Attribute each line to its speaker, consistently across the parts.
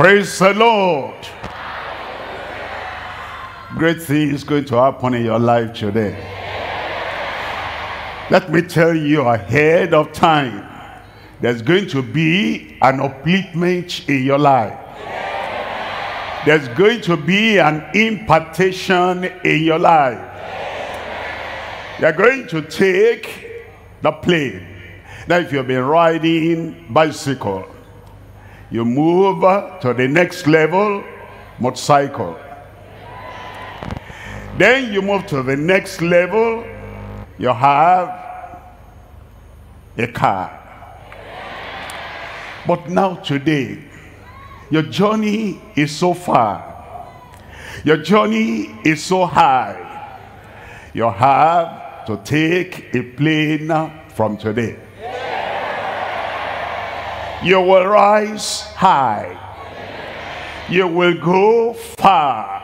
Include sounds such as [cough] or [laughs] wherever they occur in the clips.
Speaker 1: Praise the Lord. Great things going to happen in your life today. Let me tell you ahead of time, there's going to be an upliftment in your life. There's going to be an impartation in your life. You're going to take the plane. Now if you've been riding bicycle, you move uh, to the next level, motorcycle. Then you move to the next level, you have a car. But now today, your journey is so far. Your journey is so high. You have to take a plane uh, from today. You will rise high. You will go far.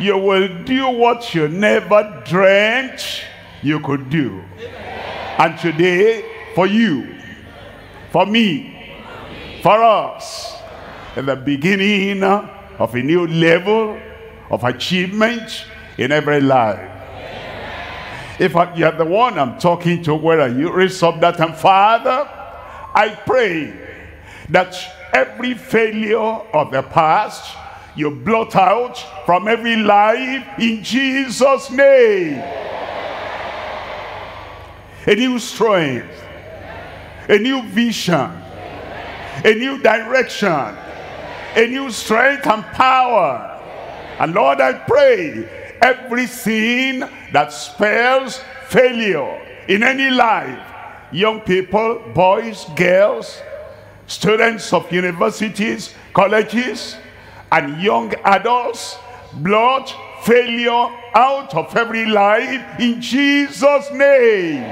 Speaker 1: You will do what you never dreamt you could do. And today, for you, for me, for us, in the beginning of a new level of achievement in every life. If you're the one I'm talking to, where are you? Raise up that and Father, I pray that every failure of the past, you blot out from every life in Jesus' name. A new strength, a new vision, a new direction, a new strength and power. And Lord, I pray every sin that spells failure in any life, young people, boys, girls, students of universities, colleges, and young adults, blood failure out of every life in Jesus' name.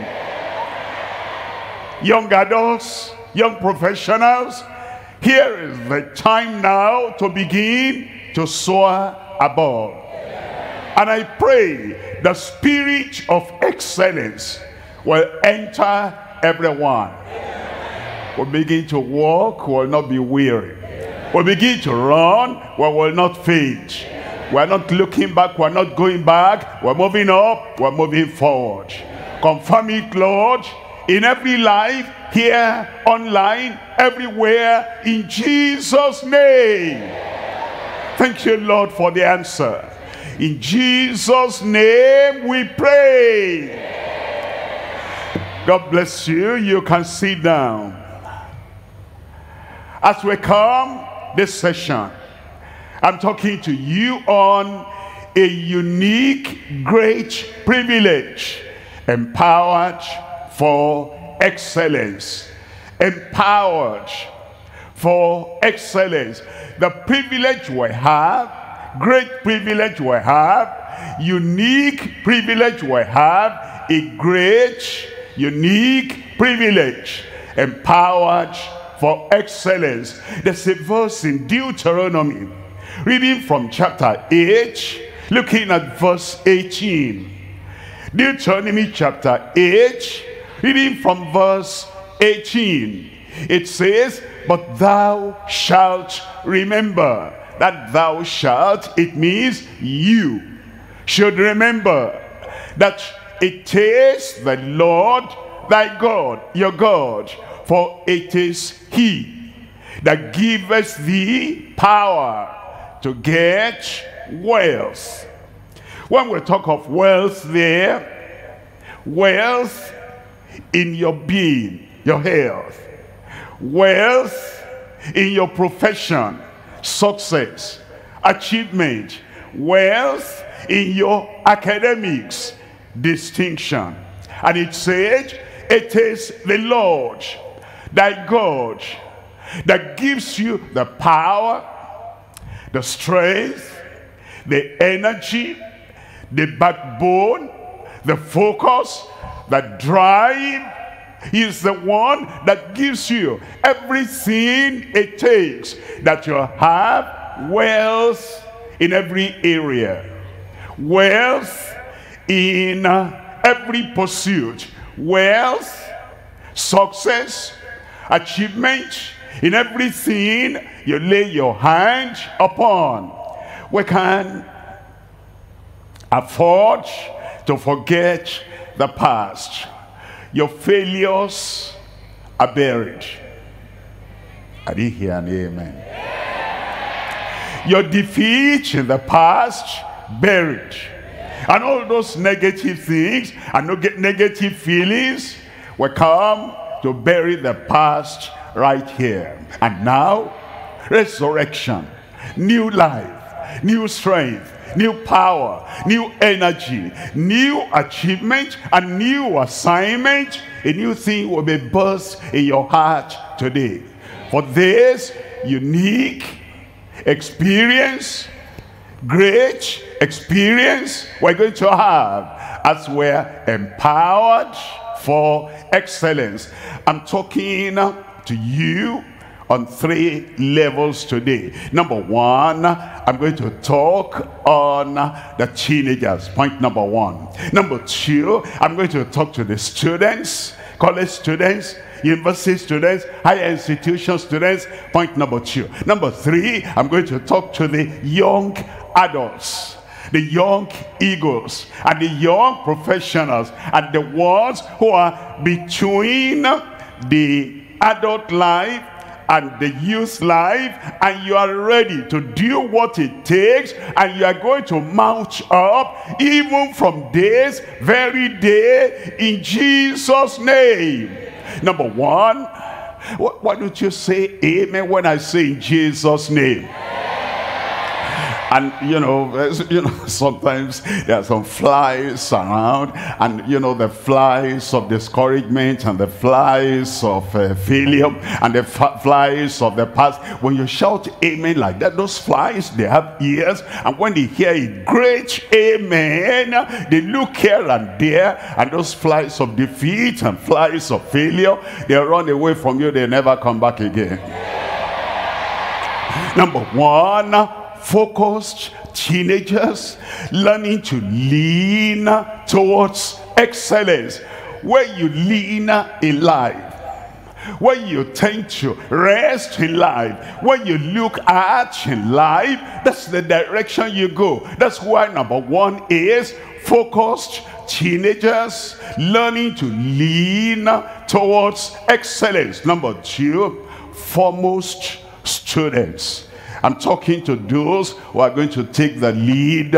Speaker 1: Young adults, young professionals, here is the time now to begin to soar above. And I pray the spirit of excellence will enter everyone. We'll begin to walk, will not be weary. We'll begin to run, we will not faint. We're not looking back, we're not going back. We're moving up, we're moving forward. Confirm it, Lord, in every life, here, online, everywhere, in Jesus' name. Thank you, Lord, for the answer. In Jesus' name we pray. God bless you. You can sit down. As we come this session, I'm talking to you on a unique, great privilege, empowered for excellence. Empowered for excellence. The privilege we have, great privilege we have, unique privilege we have, a great, unique privilege, empowered for excellence. There's a verse in Deuteronomy, reading from chapter 8, looking at verse 18. Deuteronomy chapter 8, reading from verse 18. It says, But thou shalt remember. That thou shalt, it means you should remember that it is the Lord thy God, your God, for it is he that giveth thee power to get wealth. When we talk of wealth there, wealth in your being, your health, wealth in your profession, success, achievement, wealth in your academics, distinction. And it said, it is the Lord, thy God, that gives you the power, the strength, the energy, the backbone, the focus, the drive. He is the one that gives you everything it takes that you have wealth in every area. Wealth in uh, every pursuit. Wealth, success, achievement in everything you lay your hand upon. We can afford to forget the past. Your failures are buried. Didn't hear an amen. Your defeat in the past, buried. And all those negative things and negative feelings will come to bury the past right here. And now, resurrection, new life, new strength, new power, new energy, new achievement, a new assignment. A new thing will be burst in your heart today. For this unique experience, great experience we're going to have as we're empowered for excellence. I'm talking to you on three levels today. Number one, I'm going to talk on the teenagers, point number one. Number two, I'm going to talk to the students, college students, university students, higher institution students, point number two. Number three, I'm going to talk to the young adults the young eagles and the young professionals and the ones who are between the adult life and the youth life and you are ready to do what it takes and you are going to mount up even from this very day in Jesus name. Number one why don't you say amen when I say in Jesus name and you know you know [laughs] sometimes there are some flies around and you know the flies of discouragement and the flies of uh, failure and the flies of the past. When you shout amen like that those flies they have ears and when they hear a great amen they look here and there and those flies of defeat and flies of failure they run away from you they never come back again. Number one focused teenagers learning to lean towards excellence. Where you lean in life where you tend to rest in life where you look at in life that's the direction you go. That's why number one is focused teenagers learning to lean towards excellence. Number two foremost students I'm talking to those who are going to take the lead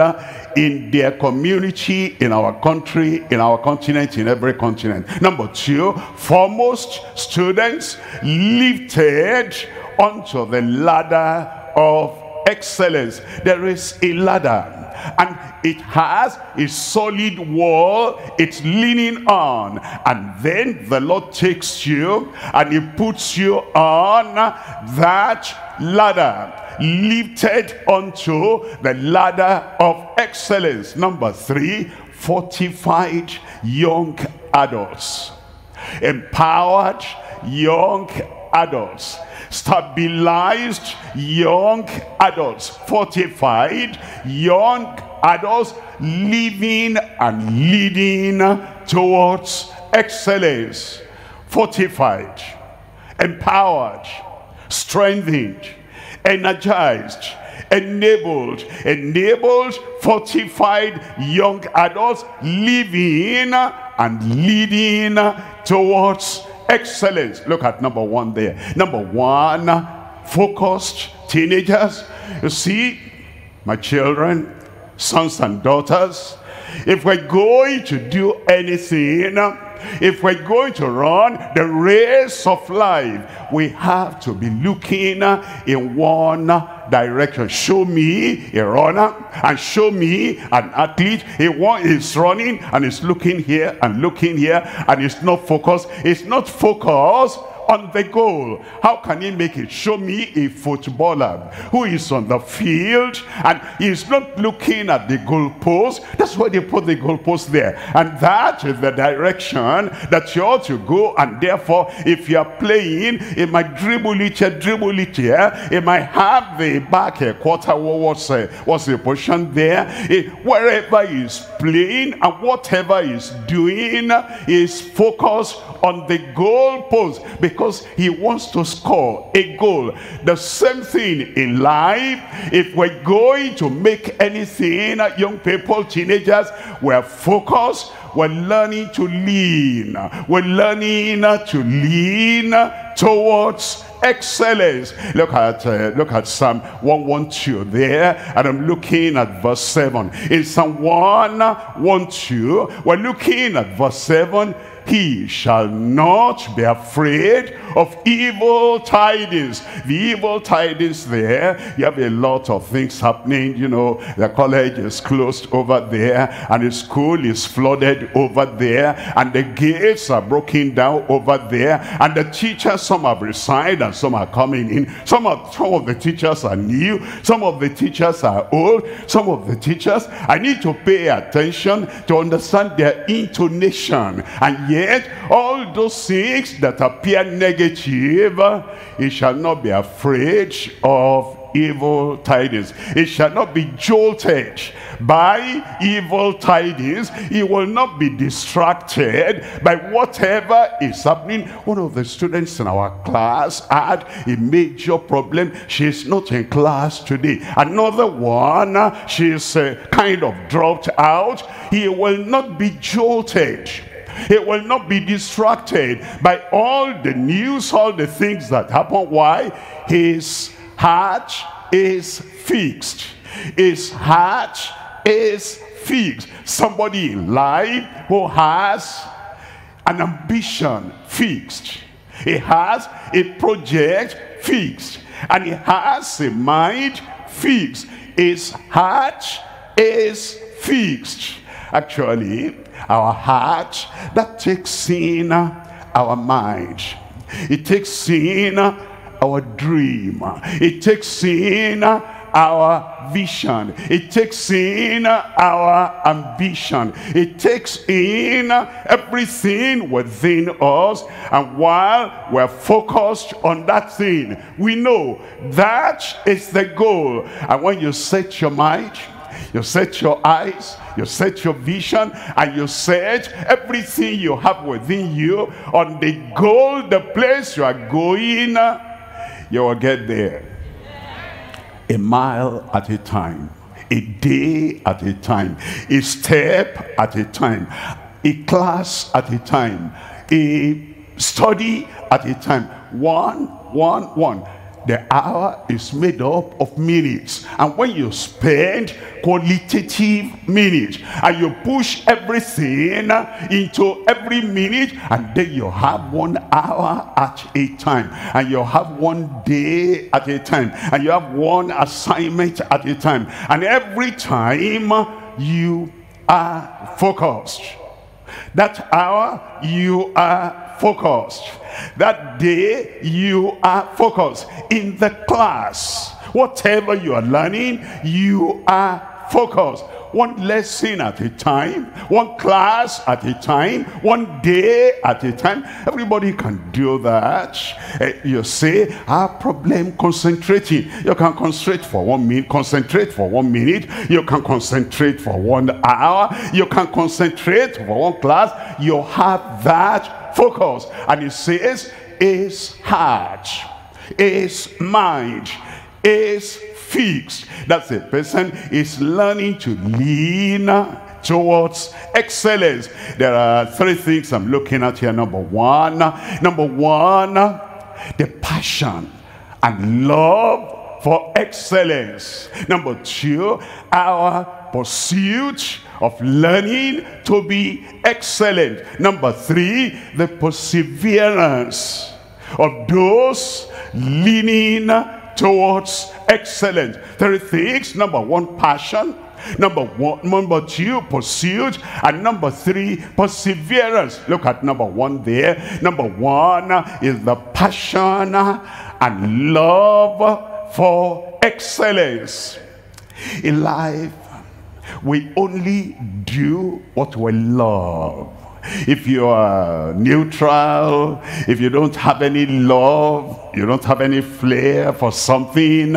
Speaker 1: in their community, in our country, in our continent, in every continent. Number two, foremost students lifted onto the ladder of excellence. There is a ladder and it has a solid wall it's leaning on and then the Lord takes you and he puts you on that ladder lifted onto the ladder of excellence. Number three, fortified young adults. Empowered young adults. Stabilized young adults. Fortified young adults living and leading towards excellence. Fortified, empowered, strengthened, energized, enabled, enabled, fortified young adults living and leading towards excellence. Look at number one there. Number one, focused teenagers. You see, my children, sons and daughters, if we're going to do anything if we're going to run the race of life, we have to be looking in one direction. Show me a runner and show me an athlete. He is running and is looking here and looking here and it's not focused. It's not focused on the goal. How can he make it? Show me a footballer who is on the field and he's not looking at the goalpost. That's why they put the goalpost there. And that is the direction that you ought to go. And therefore, if you are playing, it might dribble it here, dribble it here. It might have the back a quarter. What's, uh, what's the position there? It, wherever he's playing and whatever he's doing is focused on the goalpost because he wants to score a goal. The same thing in life. If we're going to make anything, young people, teenagers, we're focused, we're learning to lean. We're learning to lean towards excellence. Look at uh, look at Psalm 112 there, and I'm looking at verse 7. In Psalm 112, we're looking at verse 7 he shall not be afraid of evil tidings. The evil tidings there, you have a lot of things happening. You know, the college is closed over there, and the school is flooded over there, and the gates are broken down over there, and the teachers, some have resigned and some are coming in. Some of, some of the teachers are new, some of the teachers are old, some of the teachers, I need to pay attention to understand their intonation. And yet all those things that appear negative he shall not be afraid of evil tidings. He shall not be jolted by evil tidings. He will not be distracted by whatever is happening. One of the students in our class had a major problem. She's not in class today. Another one she's uh, kind of dropped out. He will not be jolted he will not be distracted by all the news, all the things that happen. Why? His heart is fixed. His heart is fixed. Somebody in life who has an ambition fixed. He has a project fixed. And he has a mind fixed. His heart is fixed. Actually, our heart, that takes in our mind. It takes in our dream. It takes in our vision. It takes in our ambition. It takes in everything within us. And while we're focused on that thing, we know that is the goal. And when you set your mind, you set your eyes, you set your vision, and you set everything you have within you. On the goal, the place you are going, you will get there. A mile at a time, a day at a time, a step at a time, a class at a time, a study at a time. One, one, one the hour is made up of minutes. And when you spend qualitative minutes and you push everything into every minute and then you have one hour at a time. And you have one day at a time. And you have one assignment at a time. And every time you are focused that hour you are focused that day you are focused in the class. Whatever you are learning, you are focused one lesson at a time, one class at a time, one day at a time. Everybody can do that. Uh, you say, our problem concentrating. You can concentrate for one minute, concentrate for one minute. You can concentrate for one hour. You can concentrate for one class. You have that focus. And it says, is heart, is mind, is fixed. That's it. Person is learning to lean towards excellence. There are three things I'm looking at here. Number one, number one, the passion and love for excellence. Number two, our pursuit of learning to be excellent. Number three, the perseverance of those leaning towards excellence. Three things. Number one, passion. Number one, number two, pursuit. And number three, perseverance. Look at number one there. Number one is the passion and love for excellence. In life, we only do what we love. If you are neutral, if you don't have any love, you don't have any flair for something,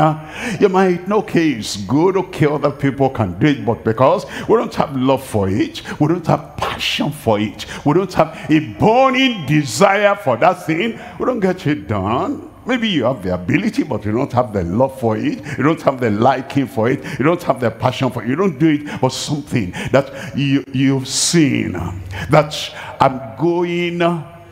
Speaker 1: you might know, okay, it's good, okay, other people can do it, but because we don't have love for it, we don't have passion for it. We don't have a burning desire for that thing. We don't get it done. Maybe you have the ability, but you don't have the love for it. You don't have the liking for it. You don't have the passion for it. You don't do it, for something that you, you've seen that I'm going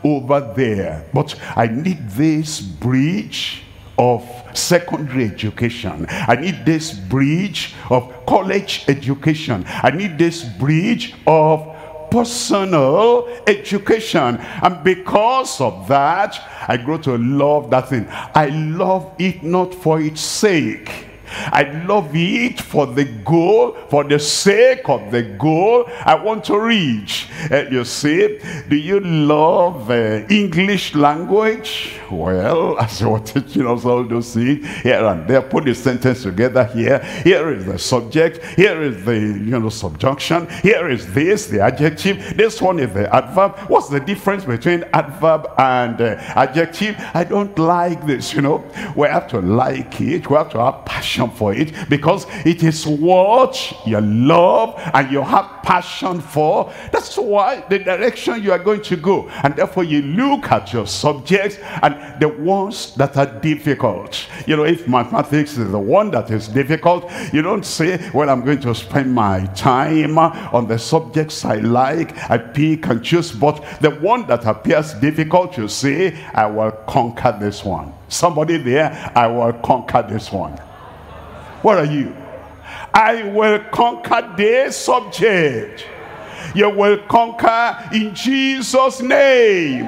Speaker 1: over there. But I need this bridge of secondary education. I need this bridge of college education. I need this bridge of personal education. And because of that, I grow to love that thing. I love it not for its sake I love it for the goal, for the sake of the goal I want to reach. Uh, you see, do you love uh, English language? Well, [laughs] as you were teaching us all those things here and there, put the sentence together here. Here is the subject. Here is the, you know, subjunction. Here is this, the adjective. This one is the adverb. What's the difference between adverb and uh, adjective? I don't like this, you know. We have to like it. We have to have passion passion for it because it is what you love and you have passion for. That's why the direction you are going to go. And therefore you look at your subjects and the ones that are difficult. You know, if mathematics is the one that is difficult, you don't say, well, I'm going to spend my time on the subjects I like. I pick and choose. But the one that appears difficult, you say, I will conquer this one. Somebody there, I will conquer this one. What are you? I will conquer this subject. You will conquer in Jesus' name.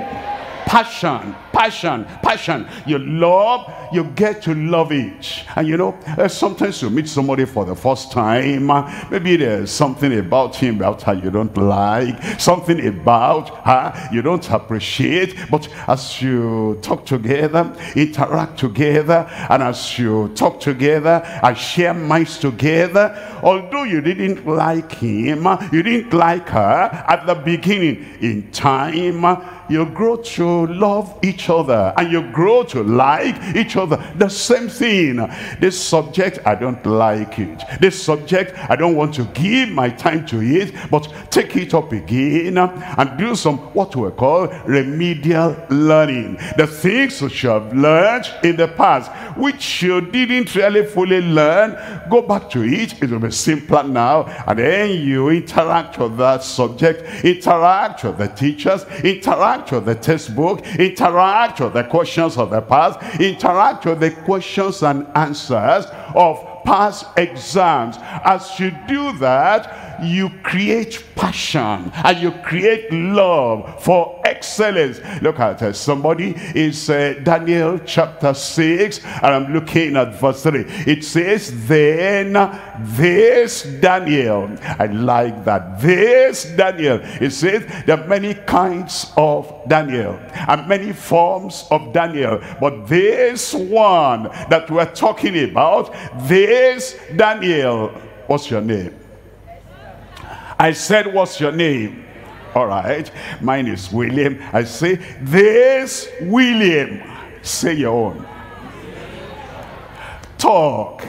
Speaker 1: Passion passion, passion. You love, you get to love it. And you know, uh, sometimes you meet somebody for the first time. Uh, maybe there's something about him about her you don't like, something about her you don't appreciate. But as you talk together, interact together, and as you talk together and share minds together, although you didn't like him, you didn't like her at the beginning, in time, you grow to love each other and you grow to like each other. The same thing. This subject, I don't like it. This subject, I don't want to give my time to it, but take it up again and do some what we call remedial learning. The things you have learned in the past, which you didn't really fully learn, go back to it. It will be simpler now. And then you interact with that subject, interact with the teachers, interact with the textbook, interact with the questions of the past, interact with the questions and answers of past exams. As you do that, you create passion and you create love for excellence. Look at uh, somebody is uh, Daniel chapter 6 and I'm looking at verse 3. It says, then this Daniel, I like that, this Daniel, it says there are many kinds of Daniel and many forms of Daniel, but this one that we're talking about, this Daniel, what's your name? I said, what's your name? All right. Mine is William. I say, this William. Say your own. Talk.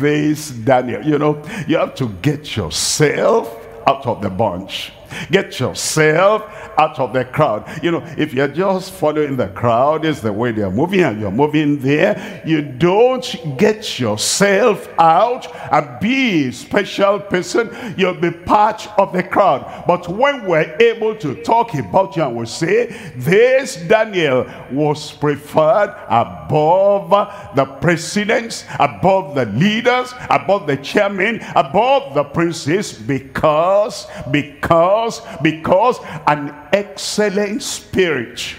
Speaker 1: This Daniel. You know, you have to get yourself out of the bunch. Get yourself out of the crowd. You know, if you're just following the crowd, is the way they're moving and you're moving there, you don't get yourself out and be a special person. You'll be part of the crowd. But when we're able to talk about you and we say, this Daniel was preferred above the presidents, above the leaders, above the chairman, above the princes, because, because because, because an excellent spirit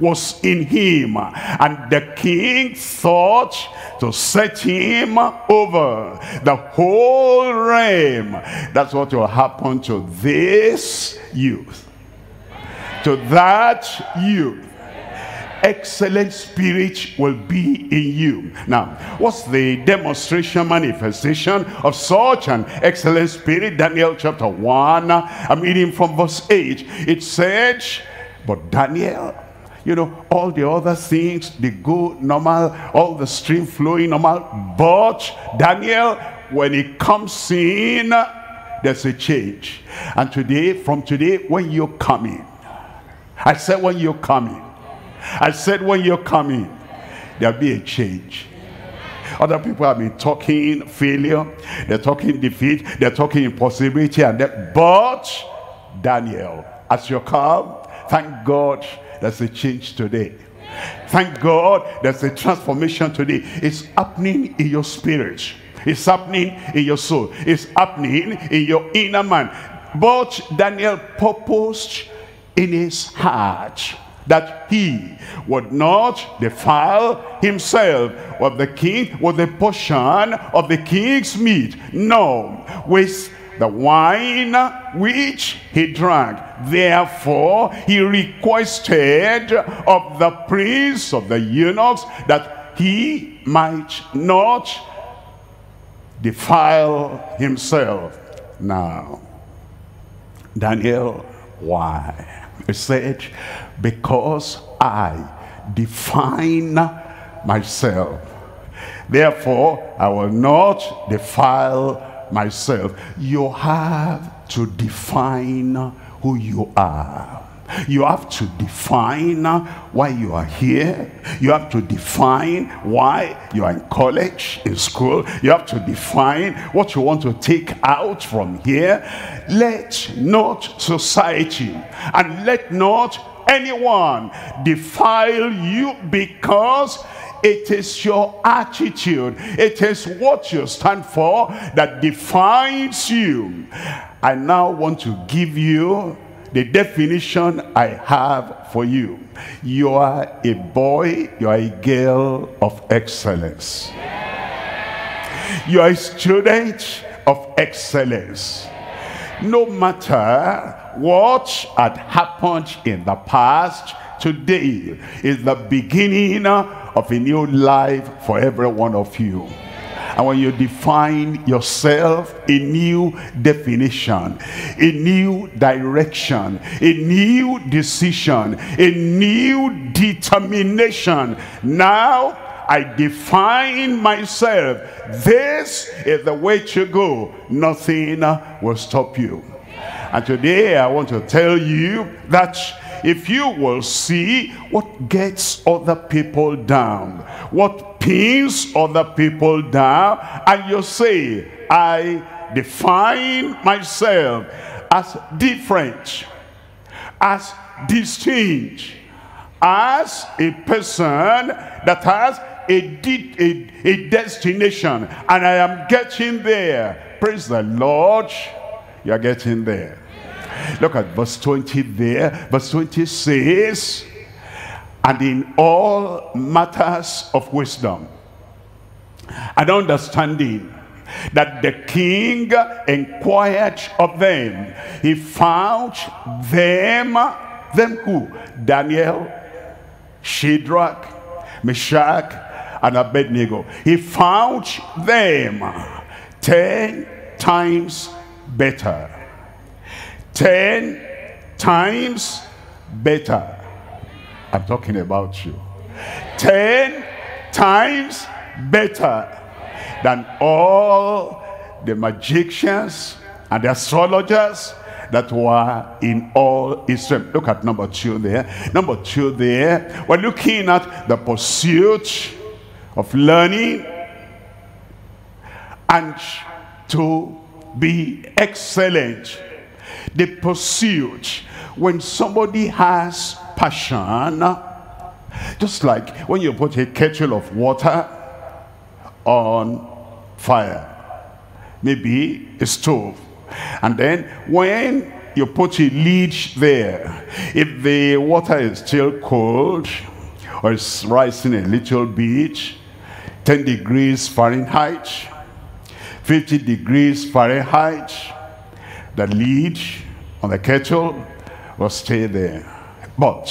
Speaker 1: was in him. And the king thought to set him over the whole realm. That's what will happen to this youth. To that youth excellent spirit will be in you. Now, what's the demonstration, manifestation of such an excellent spirit? Daniel chapter 1, I'm reading from verse 8. It said, but Daniel, you know, all the other things, they go normal, all the stream flowing normal. But Daniel, when he comes in, there's a change. And today, from today, when you're coming, I said when you're coming, I said when you're coming, there'll be a change. Other people have been talking failure, they're talking defeat, they're talking impossibility, and that. But Daniel, as you come, thank God there's a change today. Thank God there's a transformation today. It's happening in your spirit. It's happening in your soul. It's happening in your inner man. But Daniel purposed in his heart that he would not defile himself with the king with the portion of the king's meat. No, with the wine which he drank. Therefore, he requested of the prince of the eunuchs that he might not defile himself. Now, Daniel, why? He said, because I define myself. Therefore, I will not defile myself. You have to define who you are. You have to define why you are here. You have to define why you are in college, in school. You have to define what you want to take out from here. Let not society and let not anyone defile you because it is your attitude it is what you stand for that defines you i now want to give you the definition I have for you. You are a boy, you are a girl of excellence. You are a student of excellence. No matter what had happened in the past, today is the beginning of a new life for every one of you. And when you define yourself, a new definition, a new direction, a new decision, a new determination. Now I define myself. This is the way to go. Nothing will stop you. And today I want to tell you that if you will see what gets other people down, what pins other people down, and you say, I define myself as different, as distinct, as a person that has a, a, a destination, and I am getting there. Praise the Lord, you're getting there. Look at verse 20 there. Verse 20 says, And in all matters of wisdom and understanding, that the king inquired of them. He found them, them who? Daniel, Shadrach, Meshach, and Abednego. He found them ten times better ten times better. I'm talking about you. Ten times better than all the magicians and the astrologers that were in all Israel. Look at number two there. Number two there, we're looking at the pursuit of learning and to be excellent. The pursuit when somebody has passion just like when you put a kettle of water on fire maybe a stove. And then when you put a lid there if the water is still cold or it's rising a little bit 10 degrees Fahrenheit 50 degrees Fahrenheit the lid on the kettle will stay there. But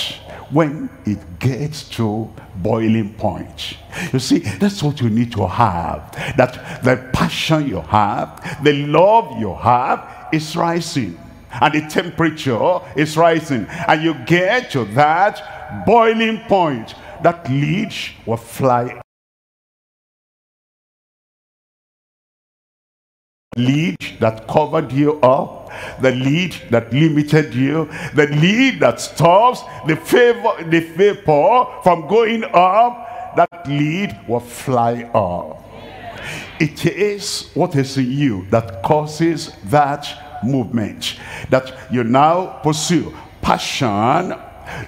Speaker 1: when it gets to boiling point, you see, that's what you need to have. That the passion you have, the love you have is rising. And the temperature is rising. And you get to that boiling point. That lid will fly lead that covered you up, the lead that limited you, the lead that stops the favor, the vapor from going up, that lead will fly up. It is what is in you that causes that movement that you now pursue. Passion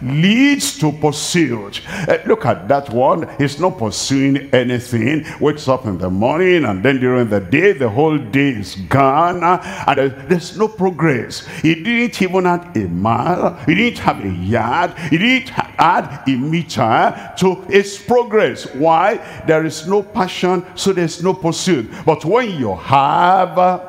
Speaker 1: leads to pursuit. Uh, look at that one. He's not pursuing anything. Wakes up in the morning and then during the day, the whole day is gone. And there's no progress. He didn't even add a mile. He didn't have a yard. He didn't add a meter to his progress. Why? There is no passion, so there's no pursuit. But when you have uh,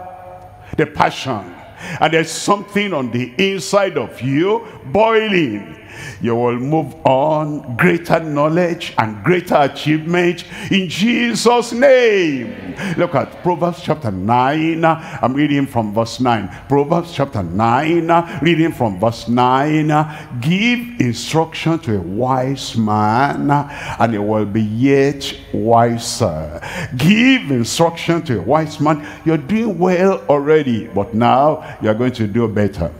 Speaker 1: the passion, and there's something on the inside of you boiling you will move on. Greater knowledge and greater achievement in Jesus name. Look at Proverbs chapter 9 I'm reading from verse 9 Proverbs chapter 9 reading from verse 9 give instruction to a wise man and he will be yet wiser. Give instruction to a wise man. You're doing well already but now you're going to do better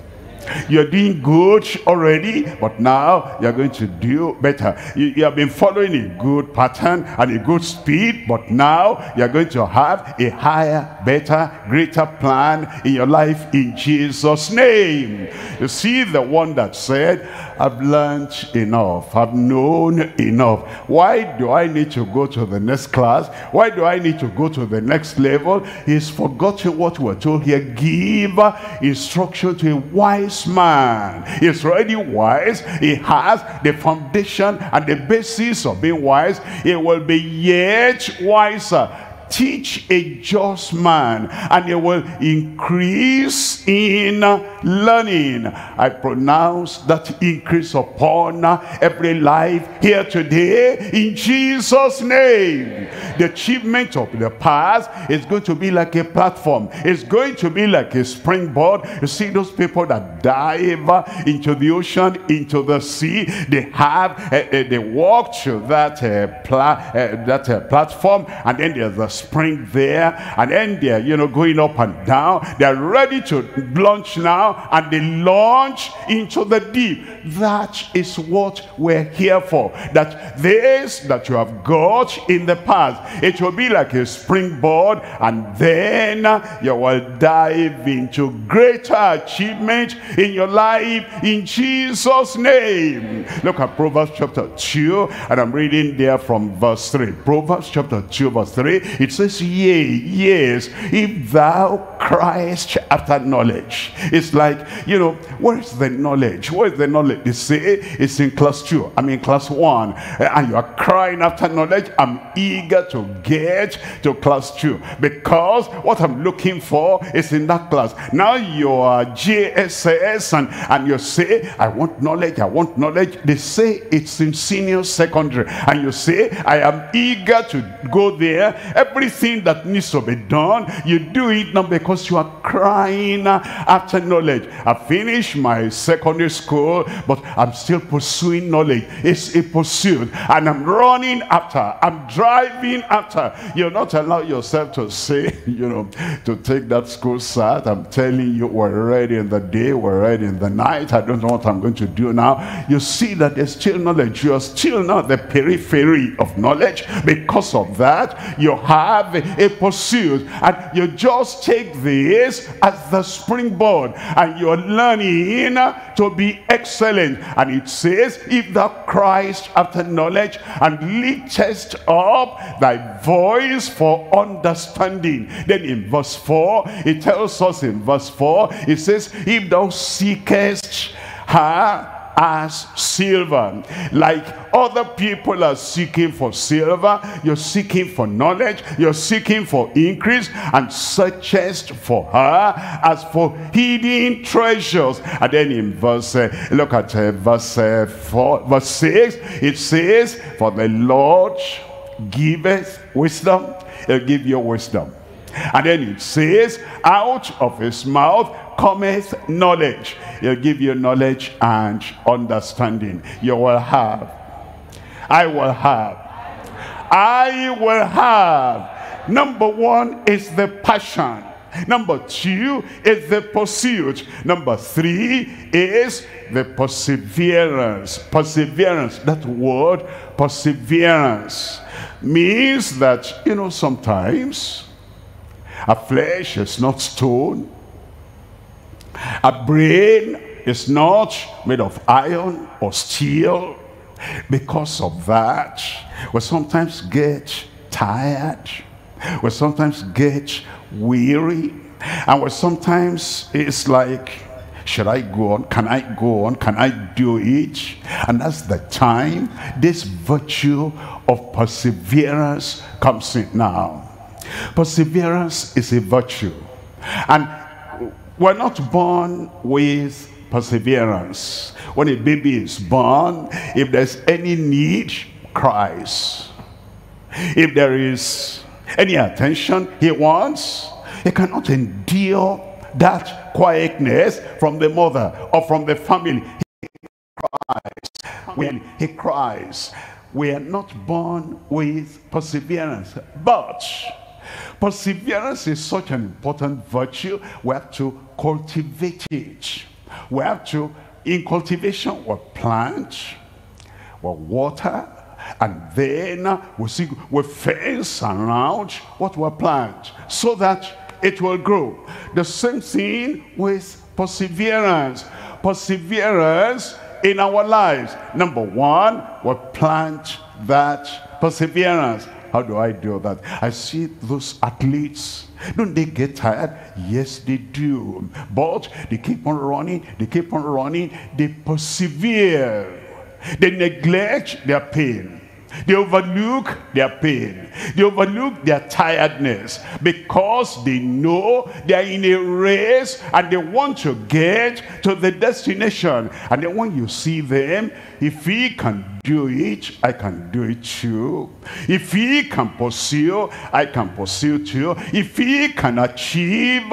Speaker 1: you're doing good already, but now you're going to do better. You, you, have been following a good pattern and a good speed, but now you're going to have a higher, better, greater plan in your life in Jesus' name. You see the one that said, I've learned enough. I've known enough. Why do I need to go to the next class? Why do I need to go to the next level? He's forgotten what we're told here. Give instruction to a wise man. is already wise. He has the foundation and the basis of being wise. He will be yet wiser teach a just man and he will increase in learning. I pronounce that increase upon every life here today in jesus name. The achievement of the past is going to be like a platform. It's going to be like a springboard. You see those people that dive into the ocean into the sea? They have uh, they walk to that uh, pla uh, that platform and then there's the spring there and then they're you know going up and down. They're ready to launch now and they launch into the deep. That is what we're here for. That this that you have got in the past it will be like a springboard and then you will dive into greater achievement in your life in jesus name. Look at proverbs chapter 2 and i'm reading there from verse 3 proverbs chapter 2 verse 3 it says yea, yes, if thou Christ after knowledge. It's like, you know, where's the knowledge? Where's the knowledge? They say it's in class two. I'm in class one. And you are crying after knowledge. I'm eager to get to class two. Because what I'm looking for is in that class. Now you are JSS and, and you say, I want knowledge, I want knowledge. They say it's in senior secondary. And you say, I am eager to go there. Everything that needs to be done, you do it not because you are crying after knowledge. I finished my secondary school, but I'm still pursuing knowledge. It's a pursuit, and I'm running after, I'm driving after. You're not allow yourself to say, [laughs] you know, to take that school cert. I'm telling you, we're ready in the day, we're ready in the night. I don't know what I'm going to do now. You see that there's still knowledge. You're still not the periphery of knowledge. Because of that, you have a pursuit. And you just take this as the springboard. And you're learning to be excellent. And it says if thou Christ after knowledge and liftest up thy voice for understanding. Then in verse 4 it tells us in verse 4 it says if thou seekest her as silver. Like other people are seeking for silver, you're seeking for knowledge, you're seeking for increase, and searchest for her as for hidden treasures. And then in verse, uh, look at uh, verse uh, 4, verse 6, it says, For the Lord giveth wisdom, he'll give you wisdom. And then it says, out of his mouth cometh knowledge. He'll give you knowledge and understanding. You will have. I will have. I will have. Number one is the passion Number two is the pursuit. Number three is the perseverance. Perseverance, that word, perseverance, means that, you know, sometimes a flesh is not stone. A brain is not made of iron or steel. Because of that, we sometimes get tired. We sometimes get weary. And we sometimes it's like, should I go on? Can I go on? Can I do it? And that's the time this virtue of perseverance comes in now. Perseverance is a virtue. And we're not born with perseverance. When a baby is born, if there's any need, cries. If there is any attention he wants, he cannot endure that quietness from the mother or from the family. He cries. When he cries, we are not born with perseverance. But perseverance is such an important virtue. We have to cultivate it. We have to, in cultivation, we plant, we water, and then we see we fence around what we plant so that it will grow. The same thing with perseverance. Perseverance in our lives. Number one, we plant that perseverance. How do I do that? I see those athletes. Don't they get tired? Yes, they do. But they keep on running. They keep on running. They persevere. They neglect their pain. They overlook their pain. They overlook their tiredness because they know they are in a race and they want to get to the destination. And then when you see them, if he can do it, I can do it too. If he can pursue, I can pursue too. If he can achieve,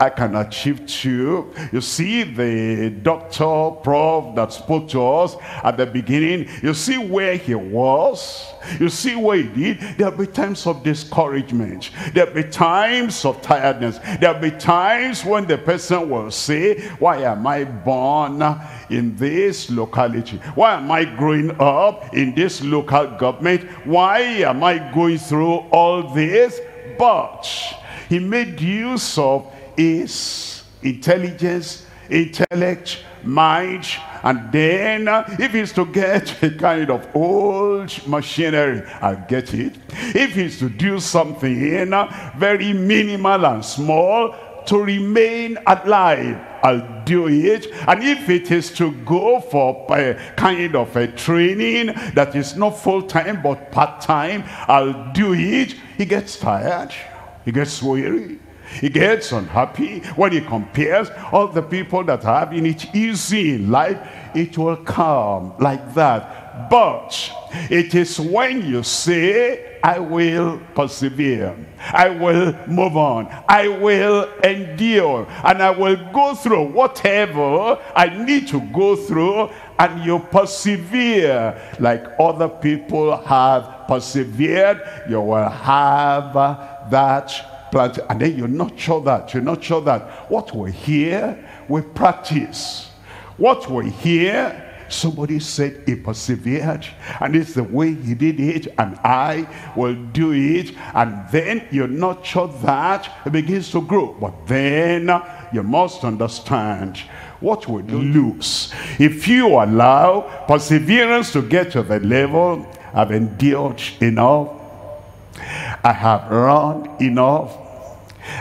Speaker 1: I can achieve too. You see the doctor, prof that spoke to us at the beginning. You see where he was. You see what he did. There'll be times of discouragement. There'll be times of tiredness. There'll be times when the person will say, why am I born in this locality? Why am I growing up in this local government? Why am I going through all this? But he made use of is intelligence, intellect, mind, and then uh, if he's to get [laughs] a kind of old machinery, I'll get it. If he's to do something uh, very minimal and small to remain alive, I'll do it. And if it is to go for a kind of a training that is not full-time but part-time, I'll do it. He gets tired. He gets weary. He gets unhappy when he compares all the people that are having it easy in life. It will come like that. But it is when you say, I will persevere. I will move on. I will endure. And I will go through whatever I need to go through. And you persevere like other people have persevered. You will have that planted. And then you nurture that. You nurture that. What we hear, we practice. What we hear, somebody said he persevered. And it's the way he did it. And I will do it. And then you nurture that. It begins to grow. But then uh, you must understand what would lose if you allow perseverance to get to the level I've endured enough I have run enough.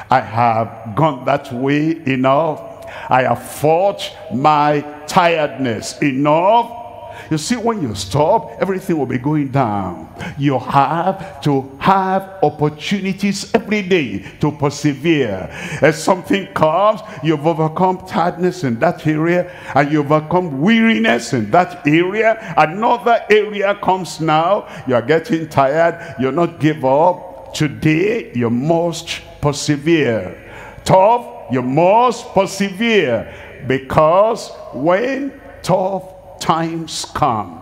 Speaker 1: I have gone that way enough. I have fought my tiredness enough. You see, when you stop, everything will be going down. You have to have opportunities every day to persevere. As something comes, you've overcome tiredness in that area, and you've overcome weariness in that area. Another area comes now, you're getting tired, you're not give up. Today, you must persevere. Tough, you must persevere. Because when tough times come.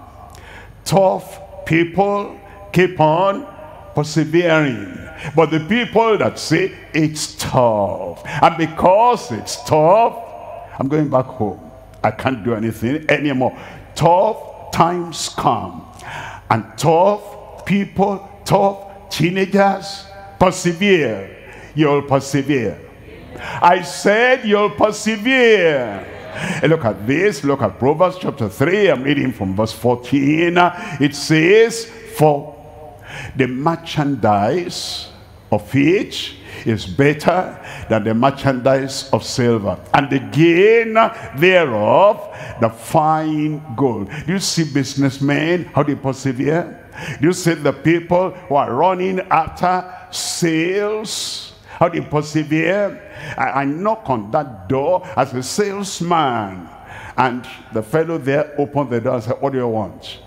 Speaker 1: Tough people keep on persevering. But the people that say it's tough, and because it's tough, I'm going back home. I can't do anything anymore. Tough times come. And tough people, tough teenagers, persevere. You'll persevere. I said you'll persevere. And look at this, look at Proverbs chapter 3, I'm reading from verse 14. It says, For the merchandise of each is better than the merchandise of silver and the gain thereof the fine gold. Do you see businessmen how they persevere? Do you see the people who are running after sales how do you persevere? I, I knock on that door as a salesman. And the fellow there opened the door and said what do you want?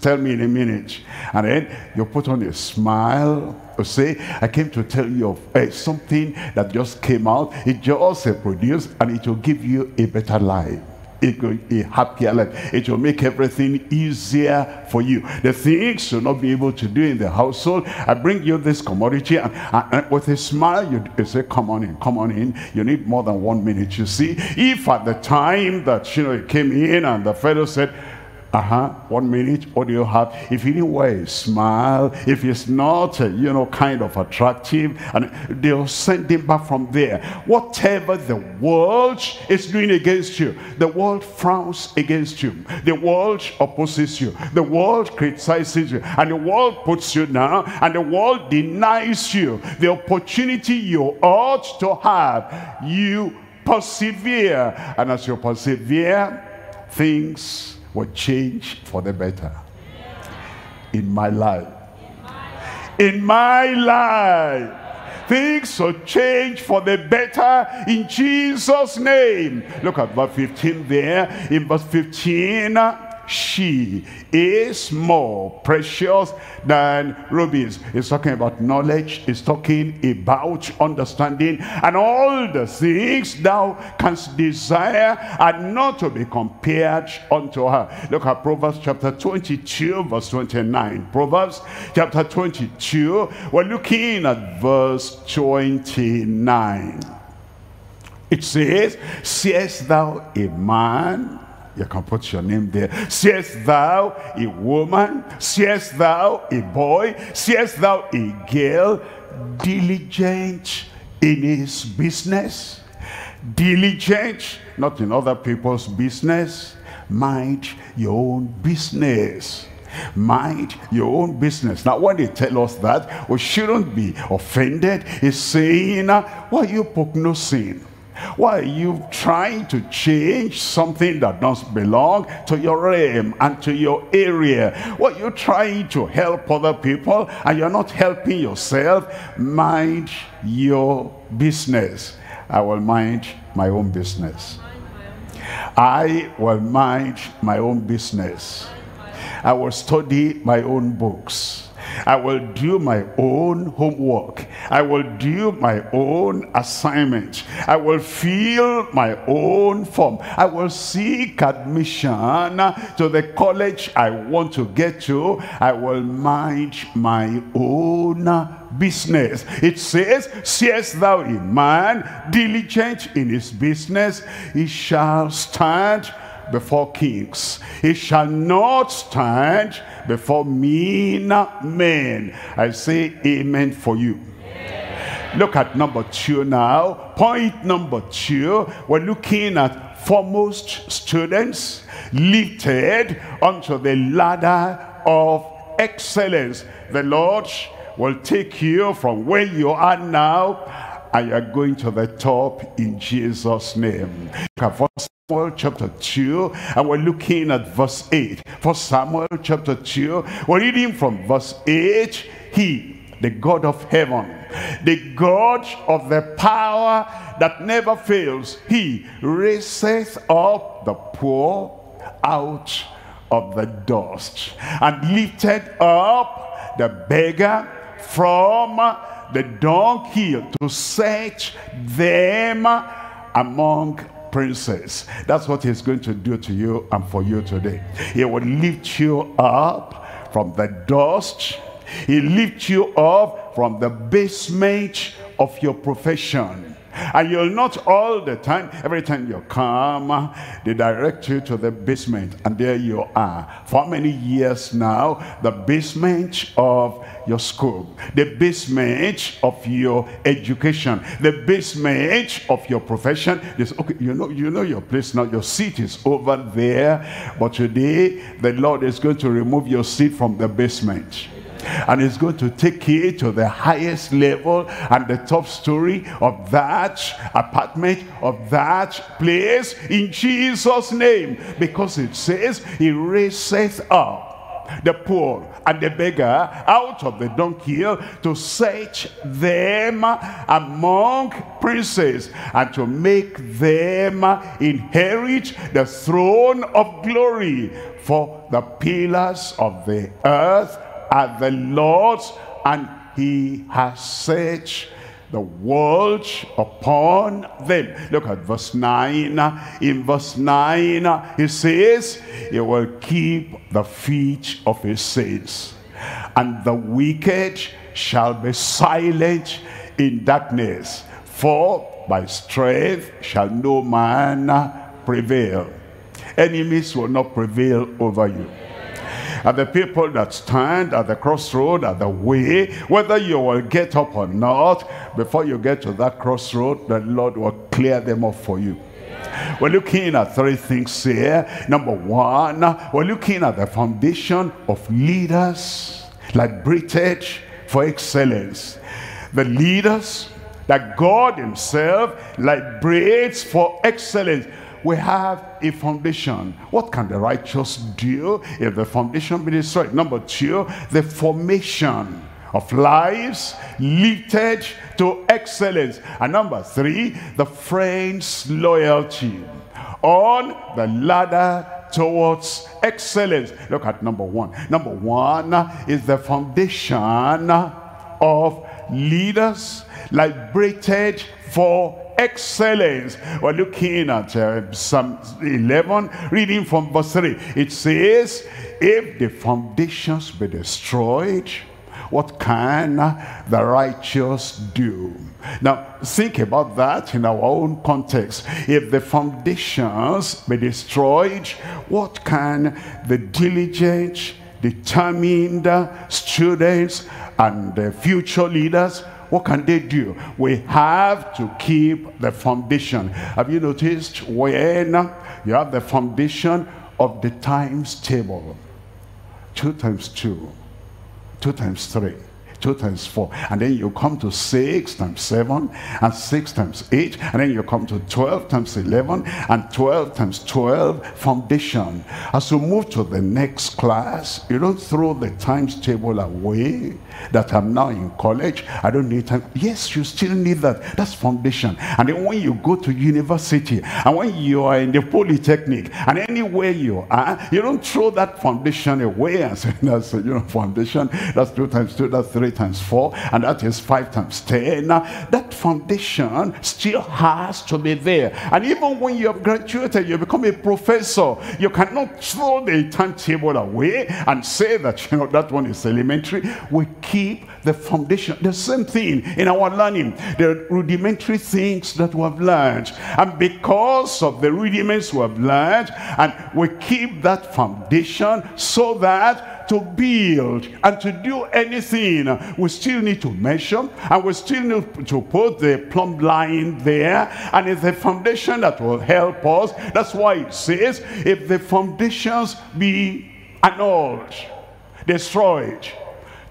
Speaker 1: Tell me in a minute. And then you put on a smile you say i came to tell you of uh, something that just came out. It just uh, produced and it will give you a better life it will a happier life it will make everything easier for you. The things you'll not be able to do in the household i bring you this commodity and, and, and with a smile you, you, say come on in come on in. You need more than one minute. You see if at the time that you know it came in and the fellow said uh-huh, one minute, what do you have? If he didn't wear a smile, if he's not, uh, you know, kind of attractive, and they'll send him back from there. Whatever the world is doing against you, the world frowns against you. The world opposes you. The world criticizes you. And the world puts you down, and the world denies you the opportunity you ought to have. You persevere. And as you persevere, things will change for the better in my life. In my life. Things will change for the better in Jesus' name. Look at verse 15 there. In verse 15, uh, she is more precious than rubies. He's talking about knowledge. He's talking about understanding. And all the things thou canst desire are not to be compared unto her. Look at Proverbs chapter 22 verse 29. Proverbs chapter 22. We're looking at verse 29. It says, Seest thou a man you can put your name there. Seest thou a woman? Seest thou a boy? Seest thou a girl diligent in his business? Diligent, not in other people's business. Mind your own business mind your own business now when they tell us that we shouldn't be offended is saying ah, why are you prognosing why are you trying to change something that doesn't belong to your realm and to your area? Why are you trying to help other people and you're not helping yourself? Mind your business. I will mind my own business. I will mind my own business. I will study my own books. I will do my own homework. I will do my own assignment. I will fill my own form. I will seek admission to the college I want to get to. I will mind my own business. It says, Seest thou a man diligent in his business, he shall stand before kings. He shall not stand before mean men. I say amen for you. Look at number two now. Point number two, we're looking at foremost students lifted onto the ladder of excellence. The Lord will take you from where you are now and you're going to the top in Jesus' name. First Samuel chapter 2, and we're looking at verse 8. For Samuel chapter 2, we're reading from verse 8. He, the God of heaven, the God of the power that never fails, he raiseth up the poor out of the dust and lifted up the beggar from the dunghill to search them among princes. That's what he's going to do to you and for you today. He will lift you up from the dust. He lifts you up from the basement of your profession. And you'll not all the time, every time you come, they direct you to the basement. And there you are. For many years now, the basement of your school, the basement of your education, the basement of your profession. This, okay, you know, you know your place now. Your seat is over there. But today, the Lord is going to remove your seat from the basement and it's going to take you to the highest level and the top story of that apartment of that place in Jesus name because it says he raiseth up the poor and the beggar out of the dunghill to set them among princes and to make them inherit the throne of glory for the pillars of the earth are the Lord's and he has set the world upon them. Look at verse 9. In verse 9, he says, He will keep the feet of his saints, and the wicked shall be silent in darkness, for by strength shall no man prevail. Enemies will not prevail over you and the people that stand at the crossroad, at the way, whether you will get up or not, before you get to that crossroad, the Lord will clear them up for you. We're looking at three things here. Number one, we're looking at the foundation of leaders like liberated for excellence. The leaders that God himself liberates for excellence we have a foundation. What can the righteous do if the foundation be destroyed? Number two, the formation of lives lifted to excellence. And number three, the friend's loyalty on the ladder towards excellence. Look at number one. Number one is the foundation of leaders liberated for excellence. We're looking at uh, Psalm 11, reading from verse 3. It says, if the foundations be destroyed, what can the righteous do? Now, think about that in our own context. If the foundations be destroyed, what can the diligent, determined students and future leaders what can they do? We have to keep the foundation. Have you noticed when you have the foundation of the times table? Two times two, two times three 2 times 4. And then you come to 6 times 7 and 6 times 8. And then you come to 12 times 11 and 12 times 12 foundation. As you move to the next class, you don't throw the times table away that I'm now in college. I don't need time. Yes, you still need that. That's foundation. And then when you go to university and when you are in the polytechnic and anywhere you are, you don't throw that foundation away and say, [laughs] that's you know, foundation. That's 2 times 2, that's 3 times 4 and that is 5 times 10 now that foundation still has to be there. And even when you have graduated you become a professor you cannot throw the timetable away and say that you know that one is elementary. We keep the foundation. The same thing in our learning the rudimentary things that we have learned. And because of the rudiments we have learned and we keep that foundation so that to build and to do anything, we still need to measure and we still need to put the plumb line there. And it's the foundation that will help us. That's why it says, if the foundations be annulled, destroyed,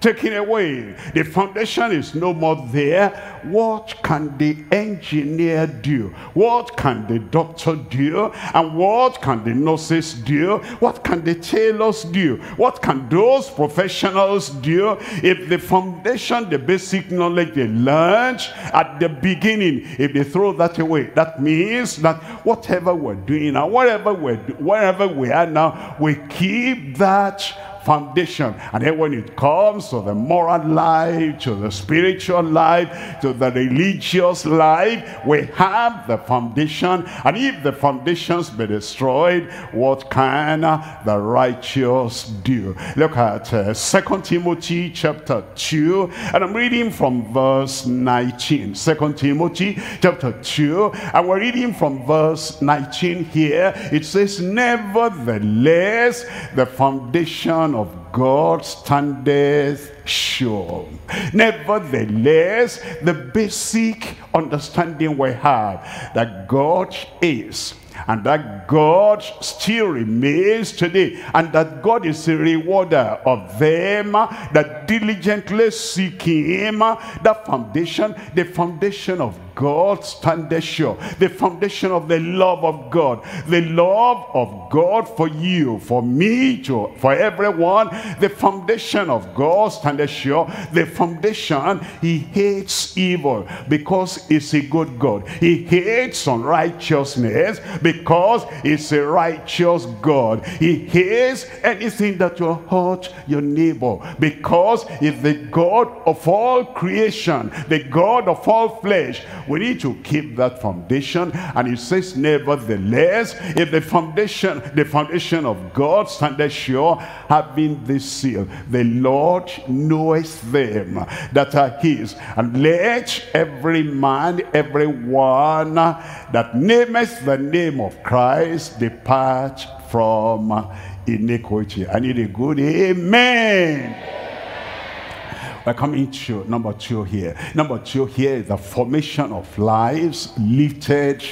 Speaker 1: taken away. The foundation is no more there. What can the engineer do? What can the doctor do? And what can the nurses do? What can the tailors do? What can those professionals do? If the foundation, the basic knowledge they learned at the beginning, if they throw that away, that means that whatever we're doing now, whatever we're, wherever we are now, we keep that foundation. And then when it comes to the moral life, to the spiritual life, to the religious life, we have the foundation. And if the foundations be destroyed, what can the righteous do? Look at uh, 2 Timothy chapter 2, and I'm reading from verse 19. 2 Timothy chapter 2, and we're reading from verse 19 here. It says, Nevertheless, the foundation of God standeth sure. Nevertheless, the basic understanding we have that God is and that God still remains today and that God is a rewarder of them that diligently seek him that foundation the foundation of God standeth sure. The foundation of the love of God. The love of God for you, for me, for everyone. The foundation of God standeth sure. The foundation, he hates evil because it's a good God. He hates unrighteousness because it's a righteous God. He hates anything that will hurt your neighbor because it's the God of all creation, the God of all flesh we need to keep that foundation. And it says, nevertheless, if the foundation, the foundation of God standeth sure, having this seal, the Lord knoweth them that are his. And let every man, every one that nameth the name of Christ depart from iniquity. I need a good amen. We're coming to number two here. Number two here is the formation of lives lifted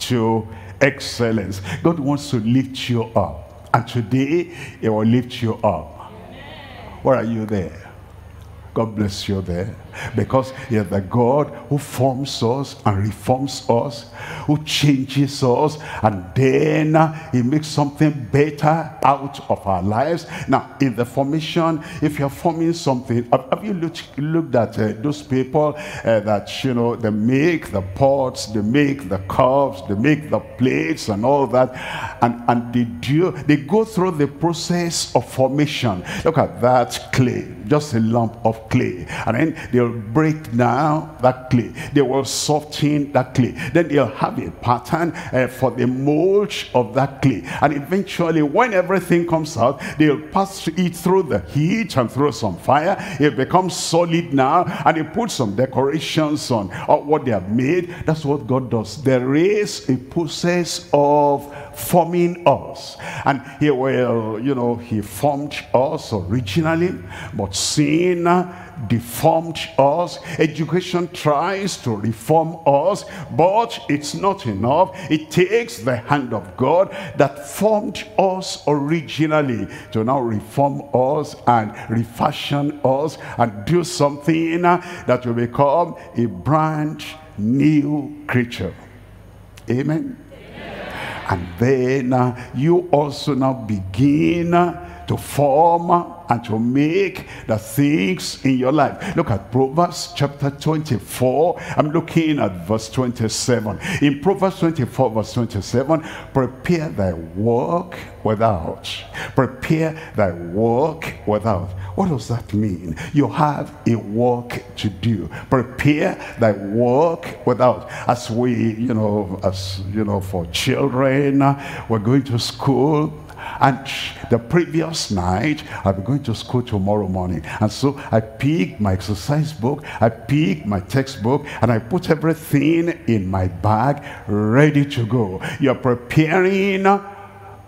Speaker 1: to excellence. God wants to lift you up. And today, he will lift you up. Where are you there? God bless you there. Because he is the God who forms us and reforms us, who changes us, and then he makes something better out of our lives. Now, in the formation, if you're forming something, have you looked, looked at uh, those people uh, that, you know, they make the pots, they make the cups, they make the plates and all that, and, and they do, they go through the process of formation. Look at that clay, just a lump of clay. And then they'll break down that clay. They will soften that clay. Then they'll have a pattern uh, for the mold of that clay. And eventually, when everything comes out, they'll pass it through the heat and through some fire. It becomes solid now. And they put some decorations on what they have made. That's what God does. There is a process of forming us. And he will, you know, he formed us originally, but sin deformed us. Education tries to reform us, but it's not enough. It takes the hand of God that formed us originally to now reform us and refashion us and do something that will become a brand new creature. Amen. And then uh, you also now begin uh, to form and to make the things in your life. Look at Proverbs chapter 24. I'm looking at verse 27. In Proverbs 24 verse 27, prepare thy work without. Prepare thy work without. What does that mean? You have a work to do. Prepare thy work without. As we, you know, as, you know, for children, we're going to school and the previous night, I'll be going to school tomorrow morning. And so I picked my exercise book, I picked my textbook, and I put everything in my bag, ready to go. You're preparing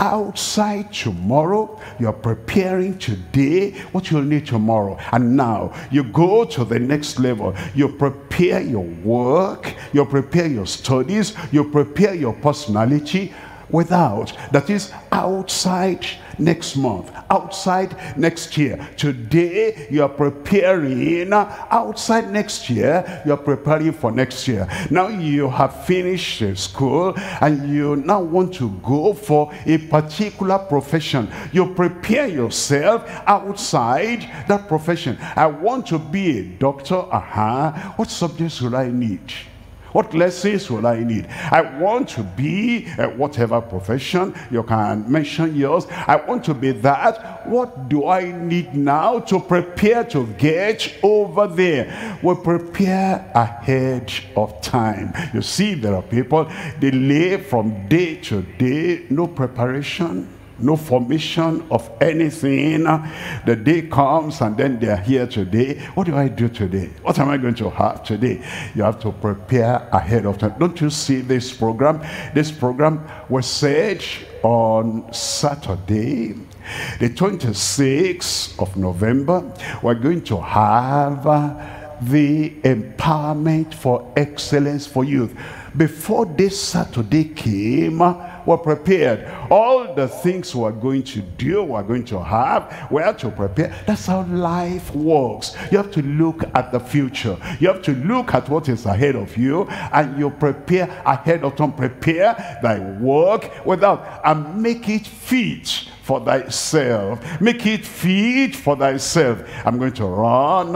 Speaker 1: outside tomorrow you're preparing today what you'll need tomorrow and now you go to the next level you prepare your work you prepare your studies you prepare your personality without. That is outside next month, outside next year. Today, you are preparing outside next year, you are preparing for next year. Now you have finished school and you now want to go for a particular profession. You prepare yourself outside that profession. I want to be a doctor. Uh -huh. What subjects will I need? What lessons will I need? I want to be uh, whatever profession. You can mention yours. I want to be that. What do I need now to prepare to get over there? We prepare ahead of time. You see, there are people, they live from day to day, no preparation no formation of anything. The day comes and then they're here today. What do I do today? What am I going to have today? You have to prepare ahead of time. Don't you see this program? This program was said on Saturday, the 26th of November. We're going to have uh, the empowerment for excellence for youth. Before this Saturday came, uh, were prepared. All the things we're going to do, we're going to have, we have to prepare. That's how life works. You have to look at the future. You have to look at what is ahead of you and you prepare ahead of time. Prepare thy work without and make it fit for thyself. Make it fit for thyself. I'm going to run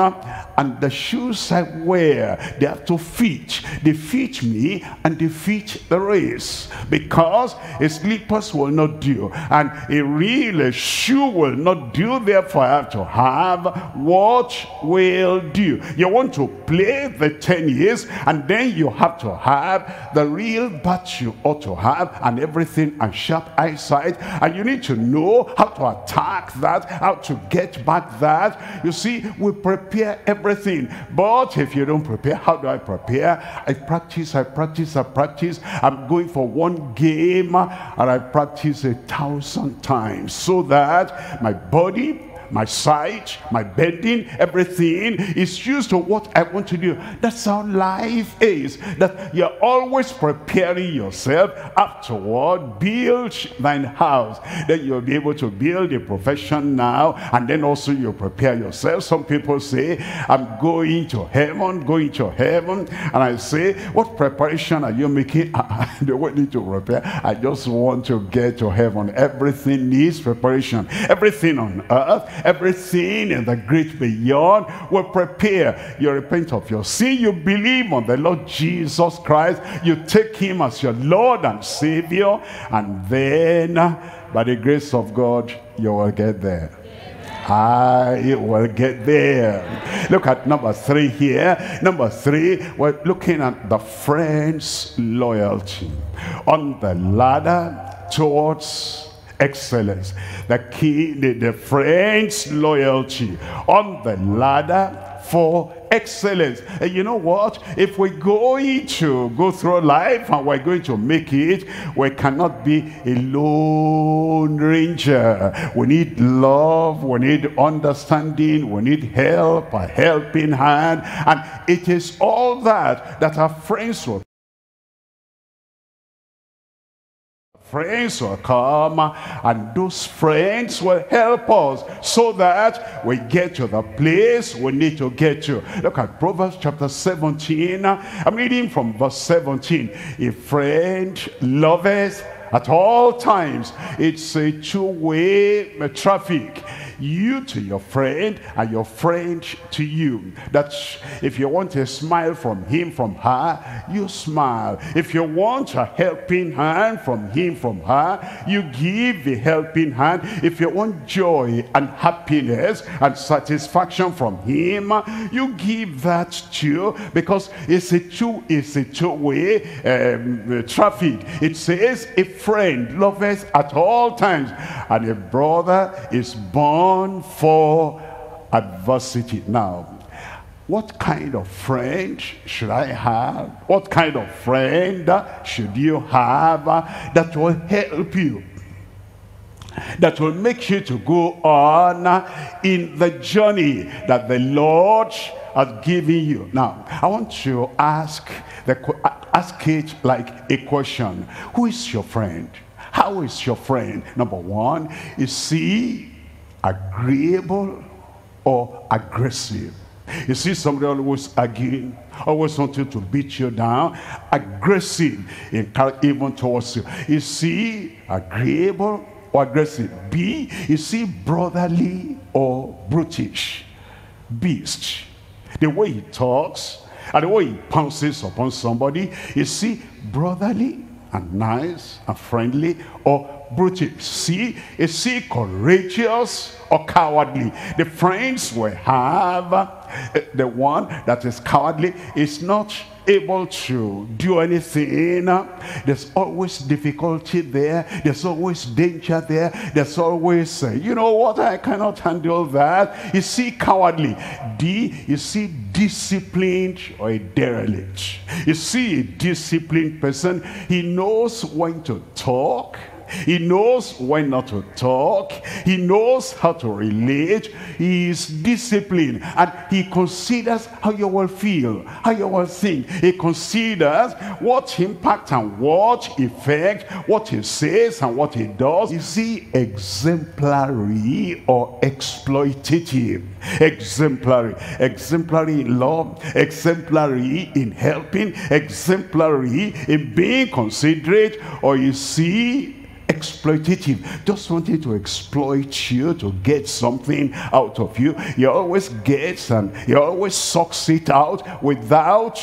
Speaker 1: and the shoes I wear, they have to fit. They fit me and they fit the race. Because a slippers will not do. And a real shoe will not do. Therefore, I have to have what will do. You want to play the tennis and then you have to have the real bat you ought to have and everything and sharp eyesight. And you need to know know how to attack that, how to get back that. You see, we prepare everything. But if you don't prepare, how do I prepare? I practice, I practice, I practice. I'm going for one game and I practice a thousand times so that my body my sight, my bending, everything is used to what I want to do. That's how life is. That you're always preparing yourself afterward. Build thine house. Then you'll be able to build a profession now. And then also you prepare yourself. Some people say, I'm going to heaven, going to heaven. And I say, what preparation are you making? they won't need to prepare. I just want to get to heaven. Everything needs preparation. Everything on earth everything in the great beyond will prepare. You repent of your sin, you believe on the Lord Jesus Christ, you take him as your Lord and Savior, and then by the grace of God, you will get there. Ah, I will get there. Look at number three here. Number three, we're looking at the friend's loyalty on the ladder towards excellence. The key, the, the friend's loyalty on the ladder for excellence. And you know what? If we're going to go through life and we're going to make it, we cannot be a lone ranger. We need love, we need understanding, we need help, a helping hand. And it is all that that our friends will friends will come and those friends will help us so that we get to the place we need to get to. Look at Proverbs chapter 17. I'm reading from verse 17. A friend loveth at all times. It's a two-way traffic you to your friend and your friend to you. That if you want a smile from him, from her, you smile. If you want a helping hand from him, from her, you give the helping hand. If you want joy and happiness and satisfaction from him, you give that too because it's a two, it's a two-way um, traffic. It says a friend loveth at all times and a brother is born for adversity. Now, what kind of friend should I have? What kind of friend should you have that will help you? That will make you to go on in the journey that the Lord has given you. Now, I want to ask, the, ask it like a question. Who is your friend? How is your friend? Number one, is he agreeable or aggressive. You see somebody always arguing, always wanting to beat you down, aggressive in even towards you. You see agreeable or aggressive. B, you see brotherly or brutish. Beast. The way he talks, And the way he pounces upon somebody, you see brotherly and nice and friendly or brutal? See, is he courageous or cowardly? The friends we have, eh, the one that is cowardly is not able to do anything. There's always difficulty there. There's always danger there. There's always, uh, you know what, I cannot handle that. You see cowardly. D, you see disciplined or a derelict. You see a disciplined person, he knows when to talk he knows when not to talk. He knows how to relate. He is disciplined. And he considers how you will feel, how you will think. He considers what impact and what effect, what he says and what he does. Is he exemplary or exploitative? Exemplary. Exemplary in love. Exemplary in helping. Exemplary in being considerate. Or you see exploitative. Just wanting to exploit you to get something out of you. He always gets and he always sucks it out without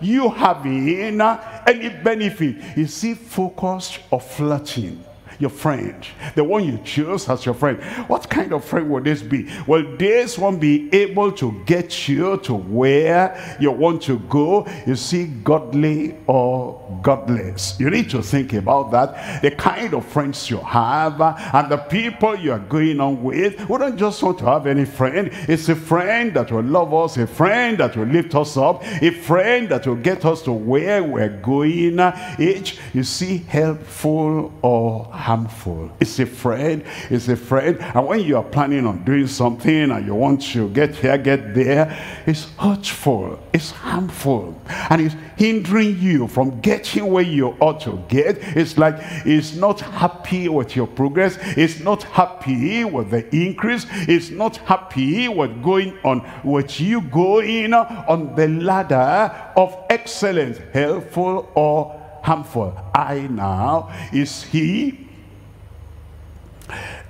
Speaker 1: you having any benefit. Is he focused or flirting your friend, the one you choose as your friend. What kind of friend would this be? Well, this won't be able to get you to where you want to go? You see, godly or godless. You need to think about that. The kind of friends you have and the people you are going on with. We don't just want to have any friend. It's a friend that will love us, a friend that will lift us up, a friend that will get us to where we're going. Each, you see, helpful or harmful. It's a friend, it's a friend. And when you are planning on doing something and you want to get here, get there, it's hurtful, it's harmful. And it's hindering you from getting where you ought to get. It's like it's not happy with your progress. It's not happy with the increase. It's not happy with going on, with you going on the ladder of excellence, helpful or harmful. I now, is he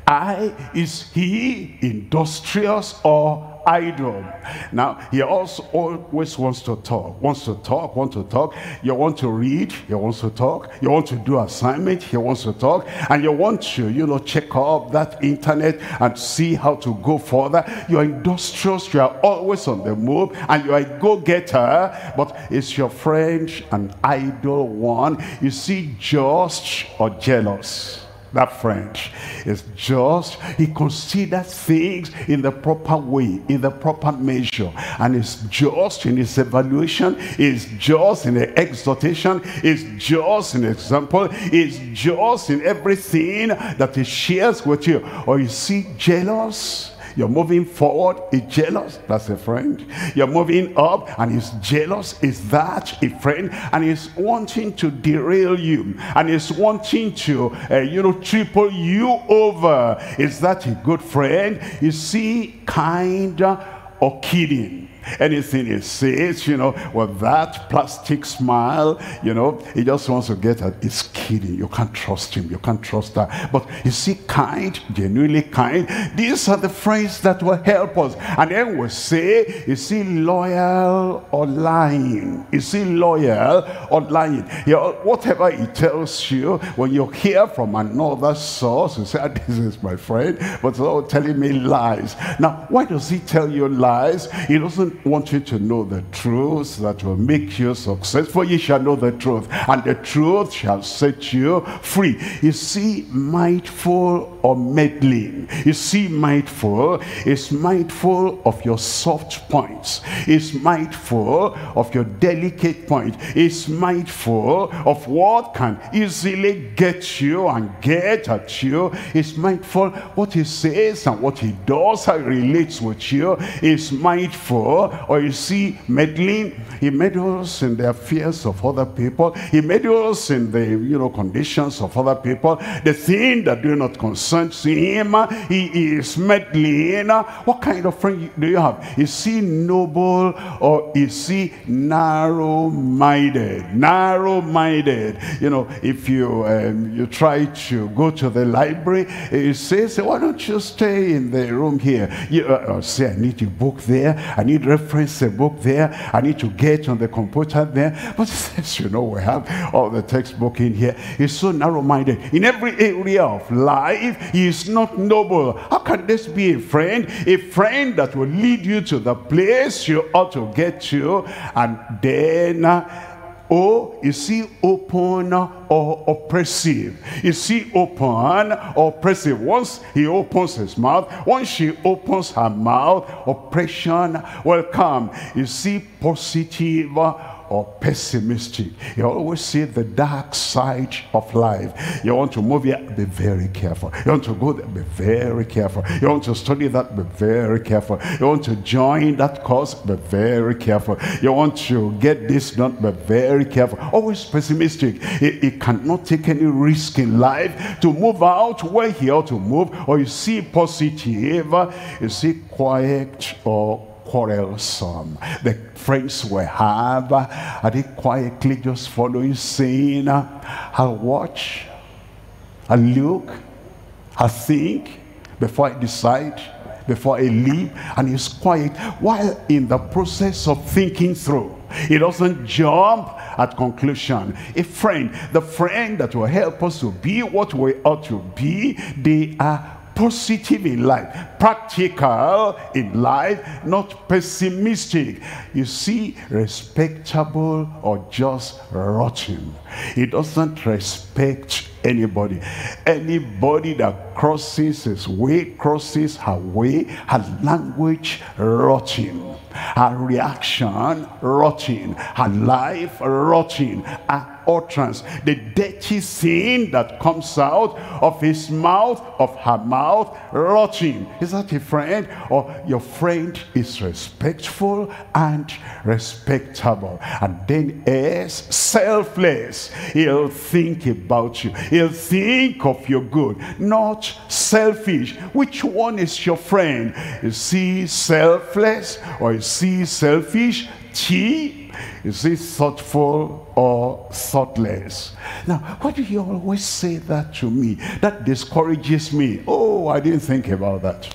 Speaker 1: I, is he industrious or idle? Now, he also always wants to talk, wants to talk, wants to talk. You want to read, he wants to talk. You want to do assignment, he wants to talk. And you want to, you know, check up that internet and see how to go further. You're industrious, you are always on the move, and you're a go-getter, but it's your friend, an idle one. You see, just or jealous that French is just he considers things in the proper way in the proper measure. And is just in his evaluation is just in the exhortation is just in example is just in everything that he shares with you. Or you see jealous you're moving forward, he's jealous, that's a friend. You're moving up and he's jealous, is that a friend? And he's wanting to derail you and he's wanting to, uh, you know, triple you over. Is that a good friend? You see, kind or kidding anything he says, you know, with that plastic smile, you know, he just wants to get at, he's kidding. You can't trust him. You can't trust that. But you see, kind, genuinely kind, these are the friends that will help us. And then we say, you see, loyal or lying. You see, loyal or lying. You know, whatever he tells you, when you hear from another source, you say, ah, this is my friend, but oh, telling me lies. Now, why does he tell you lies? He doesn't want you to know the truth that will make you successful. You shall know the truth, and the truth shall set you free. You see, mindful or meddling. You see, mindful is mindful of your soft points. Is mindful of your delicate point. Is mindful of what can easily get you and get at you. Is mindful what he says and what he does, how he relates with you. Is mindful or you see meddling. He meddles in the affairs of other people. He meddles in the you know conditions of other people. The thing that do not concern him, he is meddling. What kind of friend do you have? Is he noble or is he narrow-minded? Narrow-minded. You know, if you um, you try to go to the library, he says, why don't you stay in the room here? You uh, say, I need a book there. I need reference a book there. I need to get on the computer there. But says, you know, we have all the textbook in here. He's so narrow-minded. In every area of life, he is not noble. How can this be a friend? A friend that will lead you to the place you ought to get to. And then... Uh, Uh, Oh, is he open or oppressive? Is he open or oppressive? Once he opens his mouth, once she opens her mouth, oppression will come. Is he positive or pessimistic. You always see the dark side of life. You want to move here, be very careful. You want to go there, be very careful. You want to study that, be very careful. You want to join that course, be very careful. You want to get this done, be very careful. Always pessimistic. He, cannot take any risk in life to move out where he ought to move. Or you see positive, you see quiet or quarrelsome. The friends we have, are they quietly just following, saying, I'll watch, I'll look, I'll think before I decide, before I leave. And he's quiet while in the process of thinking through. He doesn't jump at conclusion. A friend, the friend that will help us to be what we ought to be, they are positive in life, practical in life, not pessimistic. You see, respectable or just rotten. He doesn't respect anybody. Anybody that crosses his way, crosses her way, her language rotten. Her reaction rotten. Her life rotten. Her utterance, the dirty sin that comes out of his mouth, of her mouth, rotting. Is that a friend? Or your friend is respectful and respectable. And then is selfless. He'll think about you. He'll think of your good, not selfish. Which one is your friend? Is he selfless or is he selfish? T is he thoughtful or thoughtless? Now, why do you always say that to me? That discourages me. Oh, I didn't think about that.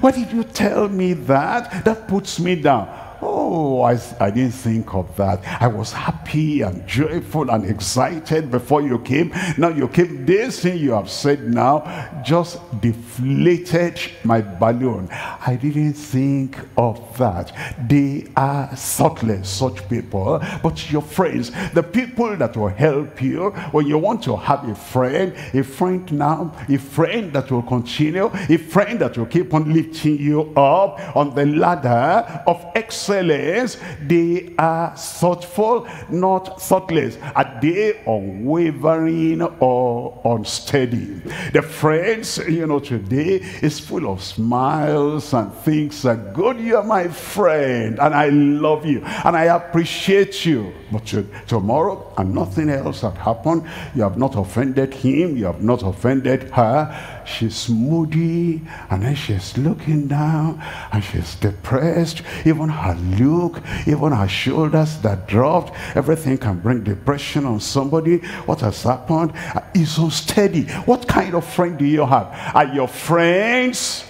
Speaker 1: Why did you tell me that? That puts me down. Oh, I, I didn't think of that. I was happy and joyful and excited before you came. Now you came. This thing you have said now just deflated my balloon. I didn't think of that. They are thoughtless, such people. But your friends, the people that will help you when you want to have a friend, a friend now, a friend that will continue, a friend that will keep on lifting you up on the ladder of excellence excellence, they are thoughtful, not thoughtless. Are they unwavering or unsteady? The friends, you know, today is full of smiles and things are good. You are my friend and I love you and I appreciate you. But tomorrow and nothing else had happened. You have not offended him. You have not offended her she's moody and then she's looking down and she's depressed. Even her look even her shoulders that dropped everything can bring depression on somebody. What has happened? Uh, Is unsteady. What kind of friend do you have? Are your friends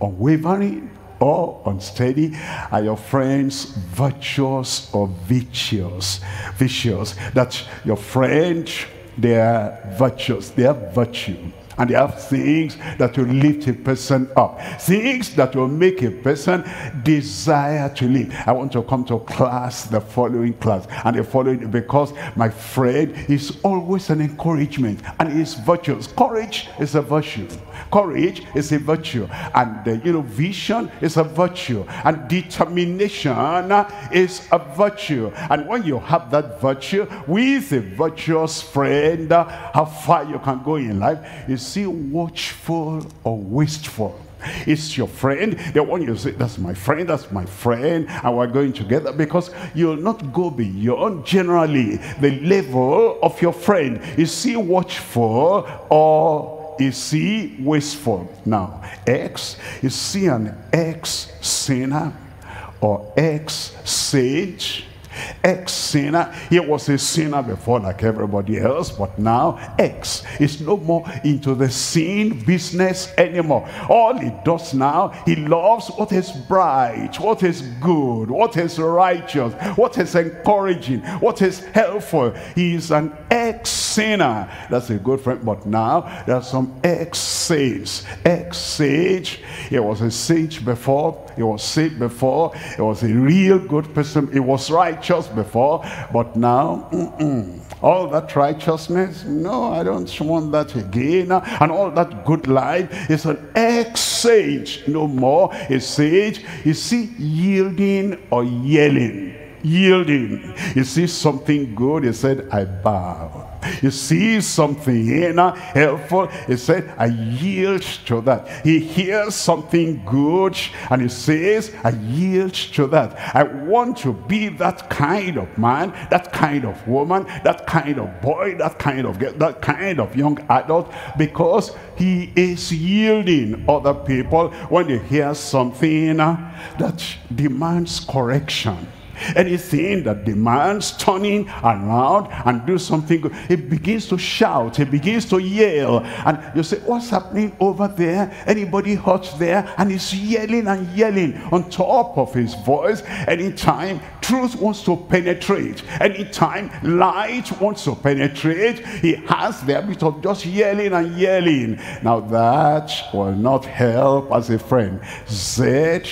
Speaker 1: unwavering or unsteady? Are your friends virtuous or vicious? Vicious. That your friend they are virtuous. They have virtue and they have things that will lift a person up. Things that will make a person desire to live. I want to come to class, the following class. And the following, because my friend is always an encouragement. And it's virtuous. Courage is a virtue. Courage is a virtue. And, uh, you know, vision is a virtue. And determination is a virtue. And when you have that virtue with a virtuous friend, how far you can go in life is is he watchful or wasteful? It's your friend, the one you say, that's my friend, that's my friend, and we're going together because you'll not go beyond generally the level of your friend. Is he watchful or is he wasteful? Now, X, is he an ex-sinner or ex-sage? Ex-sinner. He was a sinner before like everybody else, but now ex is no more into the sin business anymore. All he does now, he loves what is bright, what is good, what is righteous, what is encouraging, what is helpful. He is an ex-sinner. That's a good friend. But now there are some ex-saints, ex-sage. He was a sage before. He was saved before. He was a real good person. He was righteous before. But now, mm -mm. all that righteousness, no, I don't want that again. And all that good life is an ex-sage. No more a sage. Is see, yielding or yelling? Yielding. He see something good. He said, I bow. He sees something in helpful. He said, I yield to that. He hears something good and he says, I yield to that. I want to be that kind of man, that kind of woman, that kind of boy, that kind of that kind of young adult because he is yielding other people when they hear something uh, that demands correction Anything that demands turning around and do something good, it begins to shout, it begins to yell. And you say, what's happening over there? Anybody hurt there? And he's yelling and yelling on top of his voice. Anytime truth wants to penetrate, anytime light wants to penetrate, he has the habit of just yelling and yelling. Now that will not help as a friend. Z,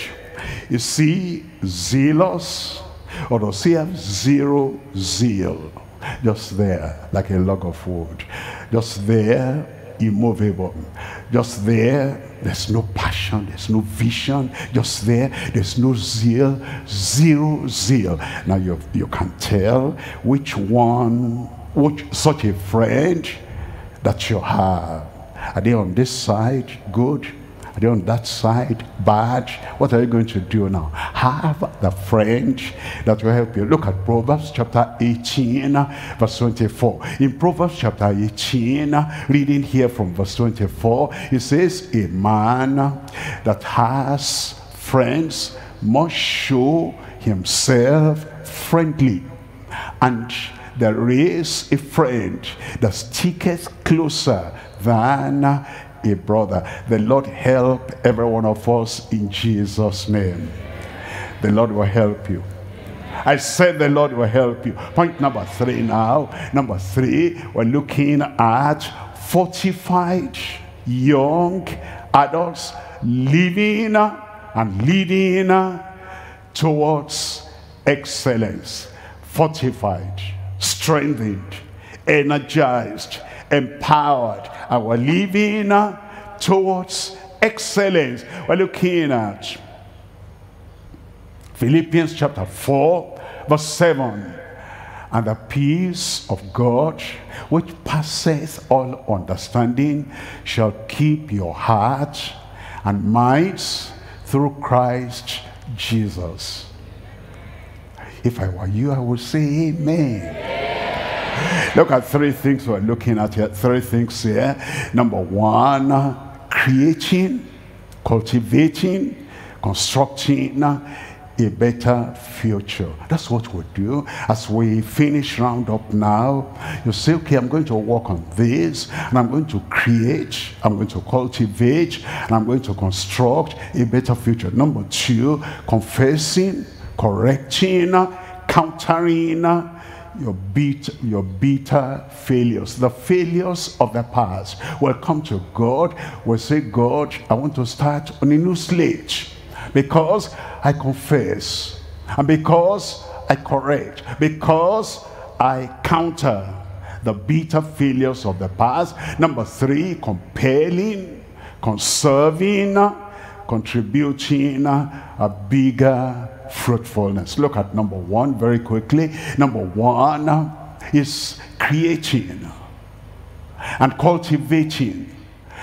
Speaker 1: you see, zealous, or does he have zero zeal? Just there, like a log of wood. Just there, immovable. Just there, there's no passion, there's no vision. Just there, there's no zeal, zero zeal. Now you, you can tell which one, which such a friend that you have. Are they on this side good? On that side? Bad? What are you going to do now? Have the friend that will help you. Look at Proverbs chapter 18, verse 24. In Proverbs chapter 18, reading here from verse 24, it says, A man that has friends must show himself friendly. And there is a friend that sticketh closer than a brother. The Lord help every one of us in Jesus' name. The Lord will help you. I said the Lord will help you. Point number three now. Number three, we're looking at fortified young adults living and leading towards excellence. Fortified, strengthened, energized, empowered, and we're living towards excellence. We're looking at Philippians chapter 4, verse 7. And the peace of God, which passeth all understanding, shall keep your heart and minds through Christ Jesus. If I were you, I would say amen. [laughs] Look at three things we're looking at here. Three things here. Number one, creating, cultivating, constructing a better future. That's what we do. As we finish round up now, you say, okay, I'm going to work on this, and I'm going to create, I'm going to cultivate, and I'm going to construct a better future. Number two, confessing, correcting, countering, your beat your bitter failures. The failures of the past will come to god. Will say god i want to start on a new slate because i confess and because i correct because i counter the bitter failures of the past. Number three compelling conserving contributing a bigger fruitfulness. Look at number one very quickly. Number one is creating and cultivating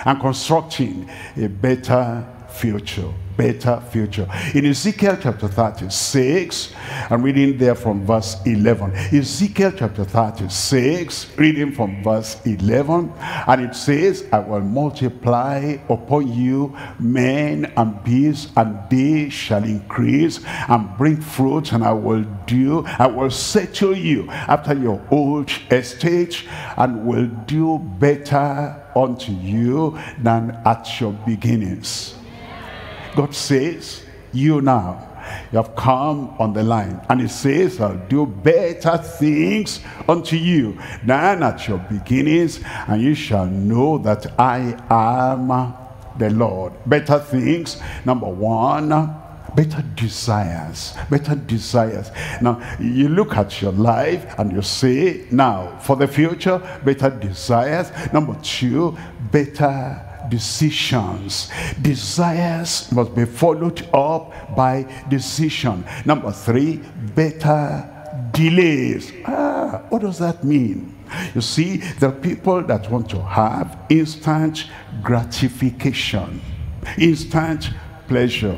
Speaker 1: and constructing a better future. Better future. In Ezekiel chapter 36, I'm reading there from verse 11. Ezekiel chapter 36, reading from verse 11, and it says, I will multiply upon you men and beasts, and they shall increase and bring fruit, and I will do, I will settle you after your old estate, and will do better unto you than at your beginnings. God says, you now, you have come on the line. And it says, I'll do better things unto you than at your beginnings. And you shall know that I am the Lord. Better things, number one, better desires better desires now you look at your life and you say now for the future better desires number two better decisions. Desires must be followed up by decision. Number three better delays. Ah what does that mean? You see there are people that want to have instant gratification instant pleasure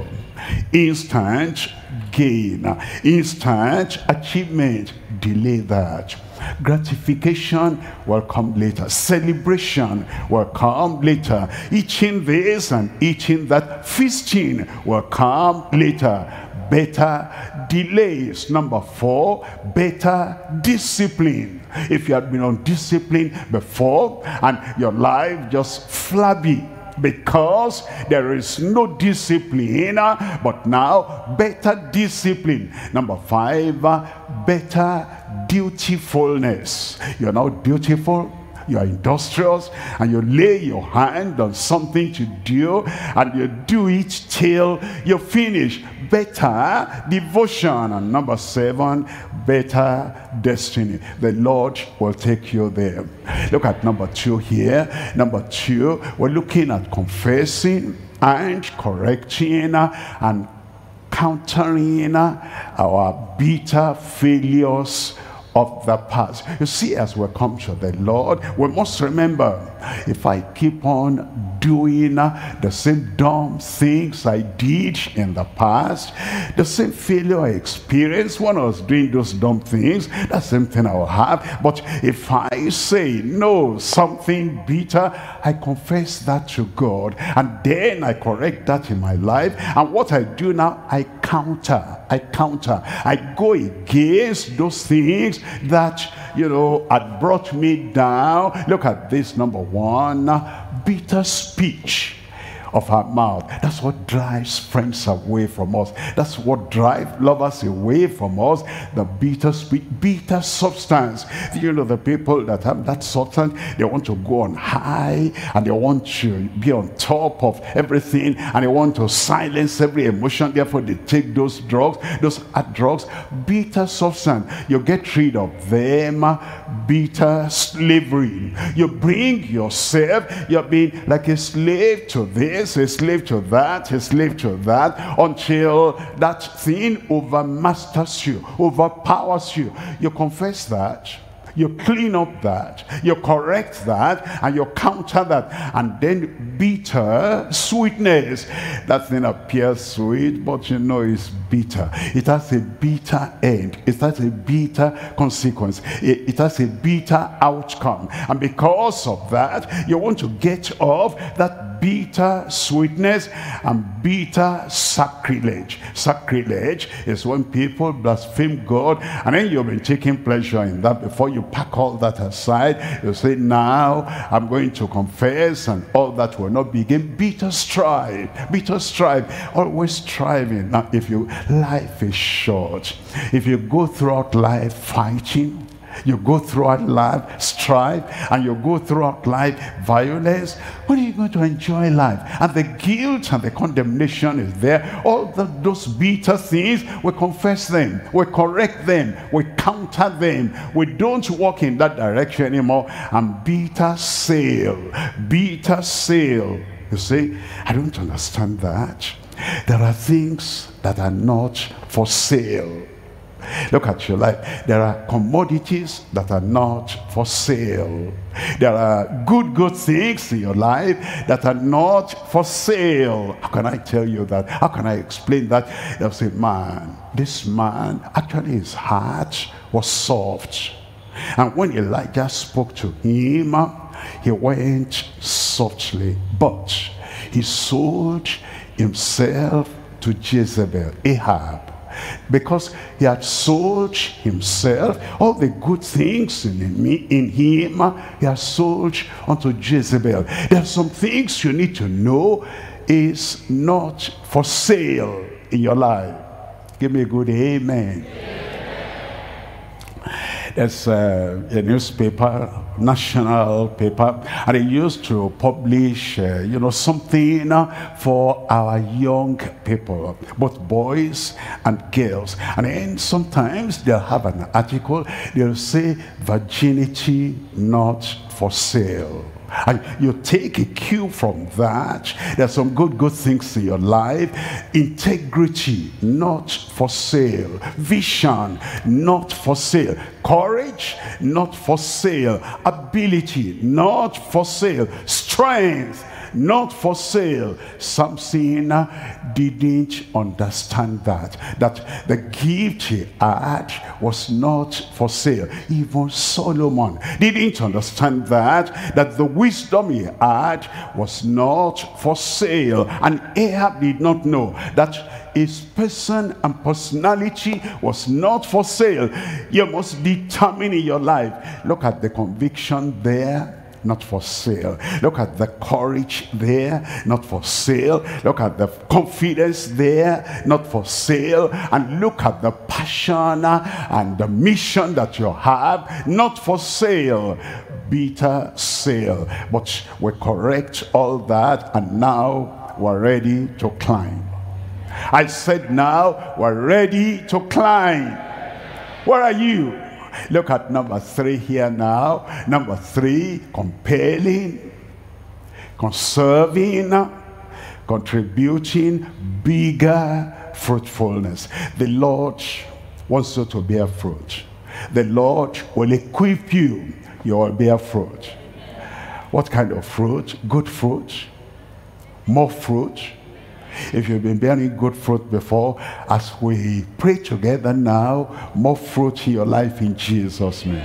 Speaker 1: instant gain instant achievement delay that gratification will come later. Celebration will come later. Eating this and eating that feasting will come later. Better delays. Number four better discipline. If you had been undisciplined before and your life just flabby because there is no discipline but now better discipline. Number five better dutifulness. You're now beautiful you are industrious and you lay your hand on something to do and you do it till you finish. Better devotion and number seven better destiny. The lord will take you there. Look at number two here. Number two we're looking at confessing and correcting and countering our bitter failures of the past. You see, as we come to the Lord, we must remember, if I keep on doing uh, the same dumb things I did in the past, the same failure I experienced when I was doing those dumb things, the same thing I will have. But if I say, no, something bitter, I confess that to God, and then I correct that in my life, and what I do now, I counter, I counter, I go against those things that, you know, had brought me down. Look at this number one, bitter speech of our mouth. That's what drives friends away from us. That's what drives lovers away from us. The bitter sweet, bitter substance. You know, the people that have that substance, they want to go on high and they want to be on top of everything and they want to silence every emotion. Therefore, they take those drugs, those drugs, bitter substance. You get rid of them, bitter slavery. You bring yourself, you're being like a slave to this a slave to that, a slave to that, until that thing overmasters you, overpowers you. You confess that you clean up that you correct that and you counter that and then bitter sweetness. That thing appears sweet but you know it's bitter. It has a bitter end. It has a bitter consequence. It, it has a bitter outcome. And because of that you want to get off that bitter sweetness and bitter sacrilege. Sacrilege is when people blaspheme God and then you've been taking pleasure in that before you pack all that aside. You say, now I'm going to confess and all that will not begin. Bitter strife, bitter strife, always striving. Now if you, life is short. If you go throughout life fighting, you go throughout life strife, and you go throughout life violence. When are you going to enjoy life? And the guilt and the condemnation is there. All the, those bitter things, we confess them, we correct them, we counter them. We don't walk in that direction anymore. And bitter sale, bitter sale. You see, I don't understand that. There are things that are not for sale Look at your life. There are commodities that are not for sale. There are good, good things in your life that are not for sale. How can I tell you that? How can I explain that? They'll say, man, this man, actually his heart was soft. And when Elijah spoke to him, he went softly. But he sold himself to Jezebel, Ahab because he had sold himself all the good things in, me, in him he has sold unto Jezebel there are some things you need to know is not for sale in your life give me a good amen, amen. There's a, a newspaper, national paper, and they used to publish, uh, you know, something for our young people, both boys and girls. And then sometimes they'll have an article, they'll say, virginity not for sale. And you take a cue from that. There's some good, good things in your life. Integrity, not for sale. Vision, not for sale. Courage, not for sale. Ability, not for sale. Strength, not for sale. Samson didn't understand that. That the gift he had was not for sale. Even Solomon didn't understand that. That the wisdom he had was not for sale. And Ahab did not know that his person and personality was not for sale. You must determine in your life. Look at the conviction there not for sale. Look at the courage there, not for sale. Look at the confidence there, not for sale. And look at the passion uh, and the mission that you have, not for sale. Bitter sale. But we correct all that and now we're ready to climb. I said now we're ready to climb. Where are you? [laughs] Look at number three here now. Number three, compelling, conserving, contributing, bigger fruitfulness. The Lord wants you to bear fruit. The Lord will equip you. You will bear fruit. What kind of fruit? Good fruit. More fruit if you've been bearing good fruit before, as we pray together now, more fruit in your life in Jesus' name.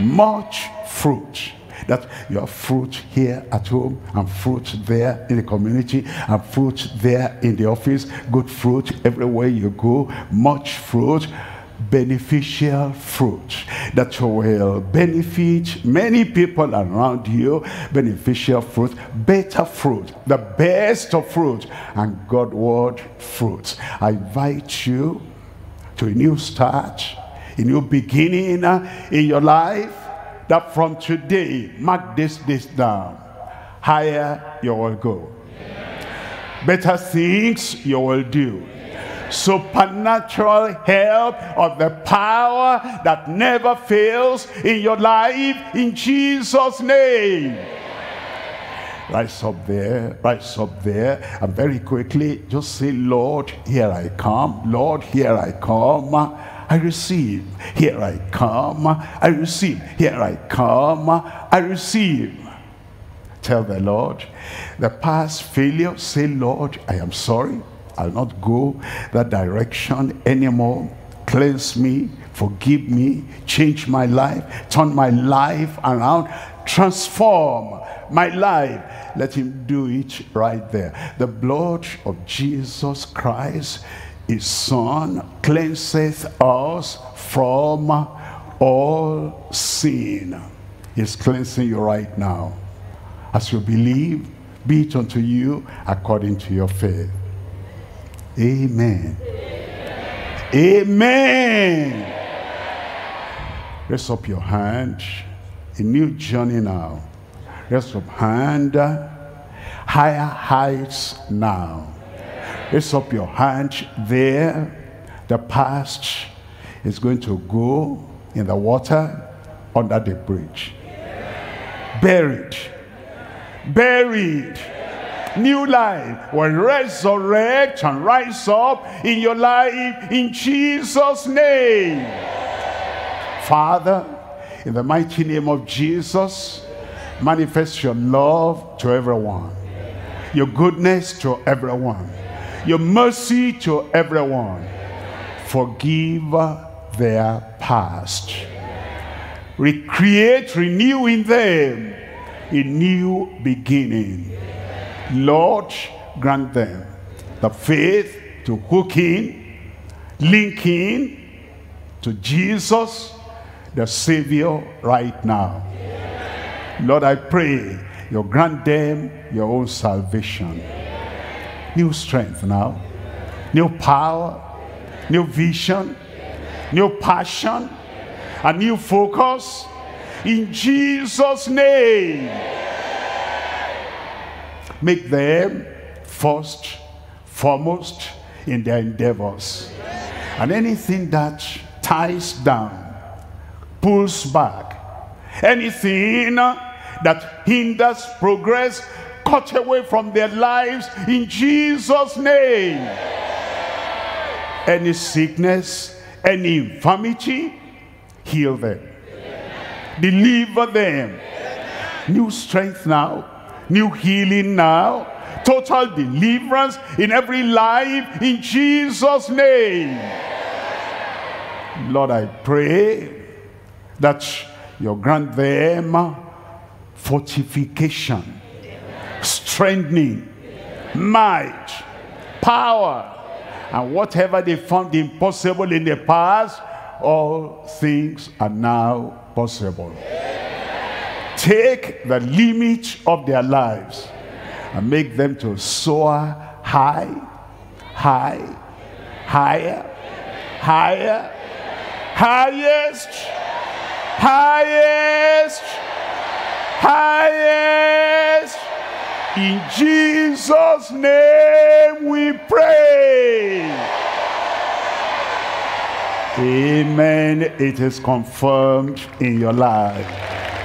Speaker 1: Much fruit that you have fruit here at home and fruit there in the community and fruit there in the office good fruit everywhere you go much fruit beneficial fruit. That will benefit many people around you. Beneficial fruit better fruit the best of fruit and godward fruit i invite you to a new start a new beginning uh, in your life that from today mark this this down. Higher you will go. Better things you will do supernatural help of the power that never fails in your life in Jesus name. Rise up there rise up there and very quickly just say Lord here I come. Lord here I come. I receive. Here I come. I receive. Here I come. I receive. Tell the Lord the past failure say Lord I am sorry I'll not go that direction anymore. Cleanse me, forgive me, change my life, turn my life around, transform my life. Let him do it right there. The blood of Jesus Christ, his son, cleanseth us from all sin. He's cleansing you right now. As you believe, be it unto you according to your faith. Amen. Amen. Amen. Raise up your hand. A new journey now. Raise up hand. Higher heights now. Raise up your hand there. The past is going to go in the water under the bridge. Buried. Buried New life will resurrect and rise up in your life in Jesus' name. Father, in the mighty name of Jesus, manifest your love to everyone, your goodness to everyone, your mercy to everyone. Forgive their past. Recreate, renew in them a new beginning. Lord, grant them the faith to hook in, link in to Jesus, the Savior, right now. Lord, I pray you grant them your own salvation. New strength now, new power, new vision, new passion, a new focus. In Jesus' name. Make them first, foremost in their endeavors. And anything that ties down, pulls back, anything that hinders progress, cut away from their lives in Jesus' name. Any sickness, any infirmity, heal them. Deliver them. New strength now new healing now, total deliverance in every life in Jesus' name. Lord, I pray that you grant them fortification, strengthening, might, power, and whatever they found impossible in the past, all things are now possible take the limit of their lives and make them to soar high, high, higher, higher, highest, highest, highest. In Jesus' name we pray. Amen. It is confirmed in your life.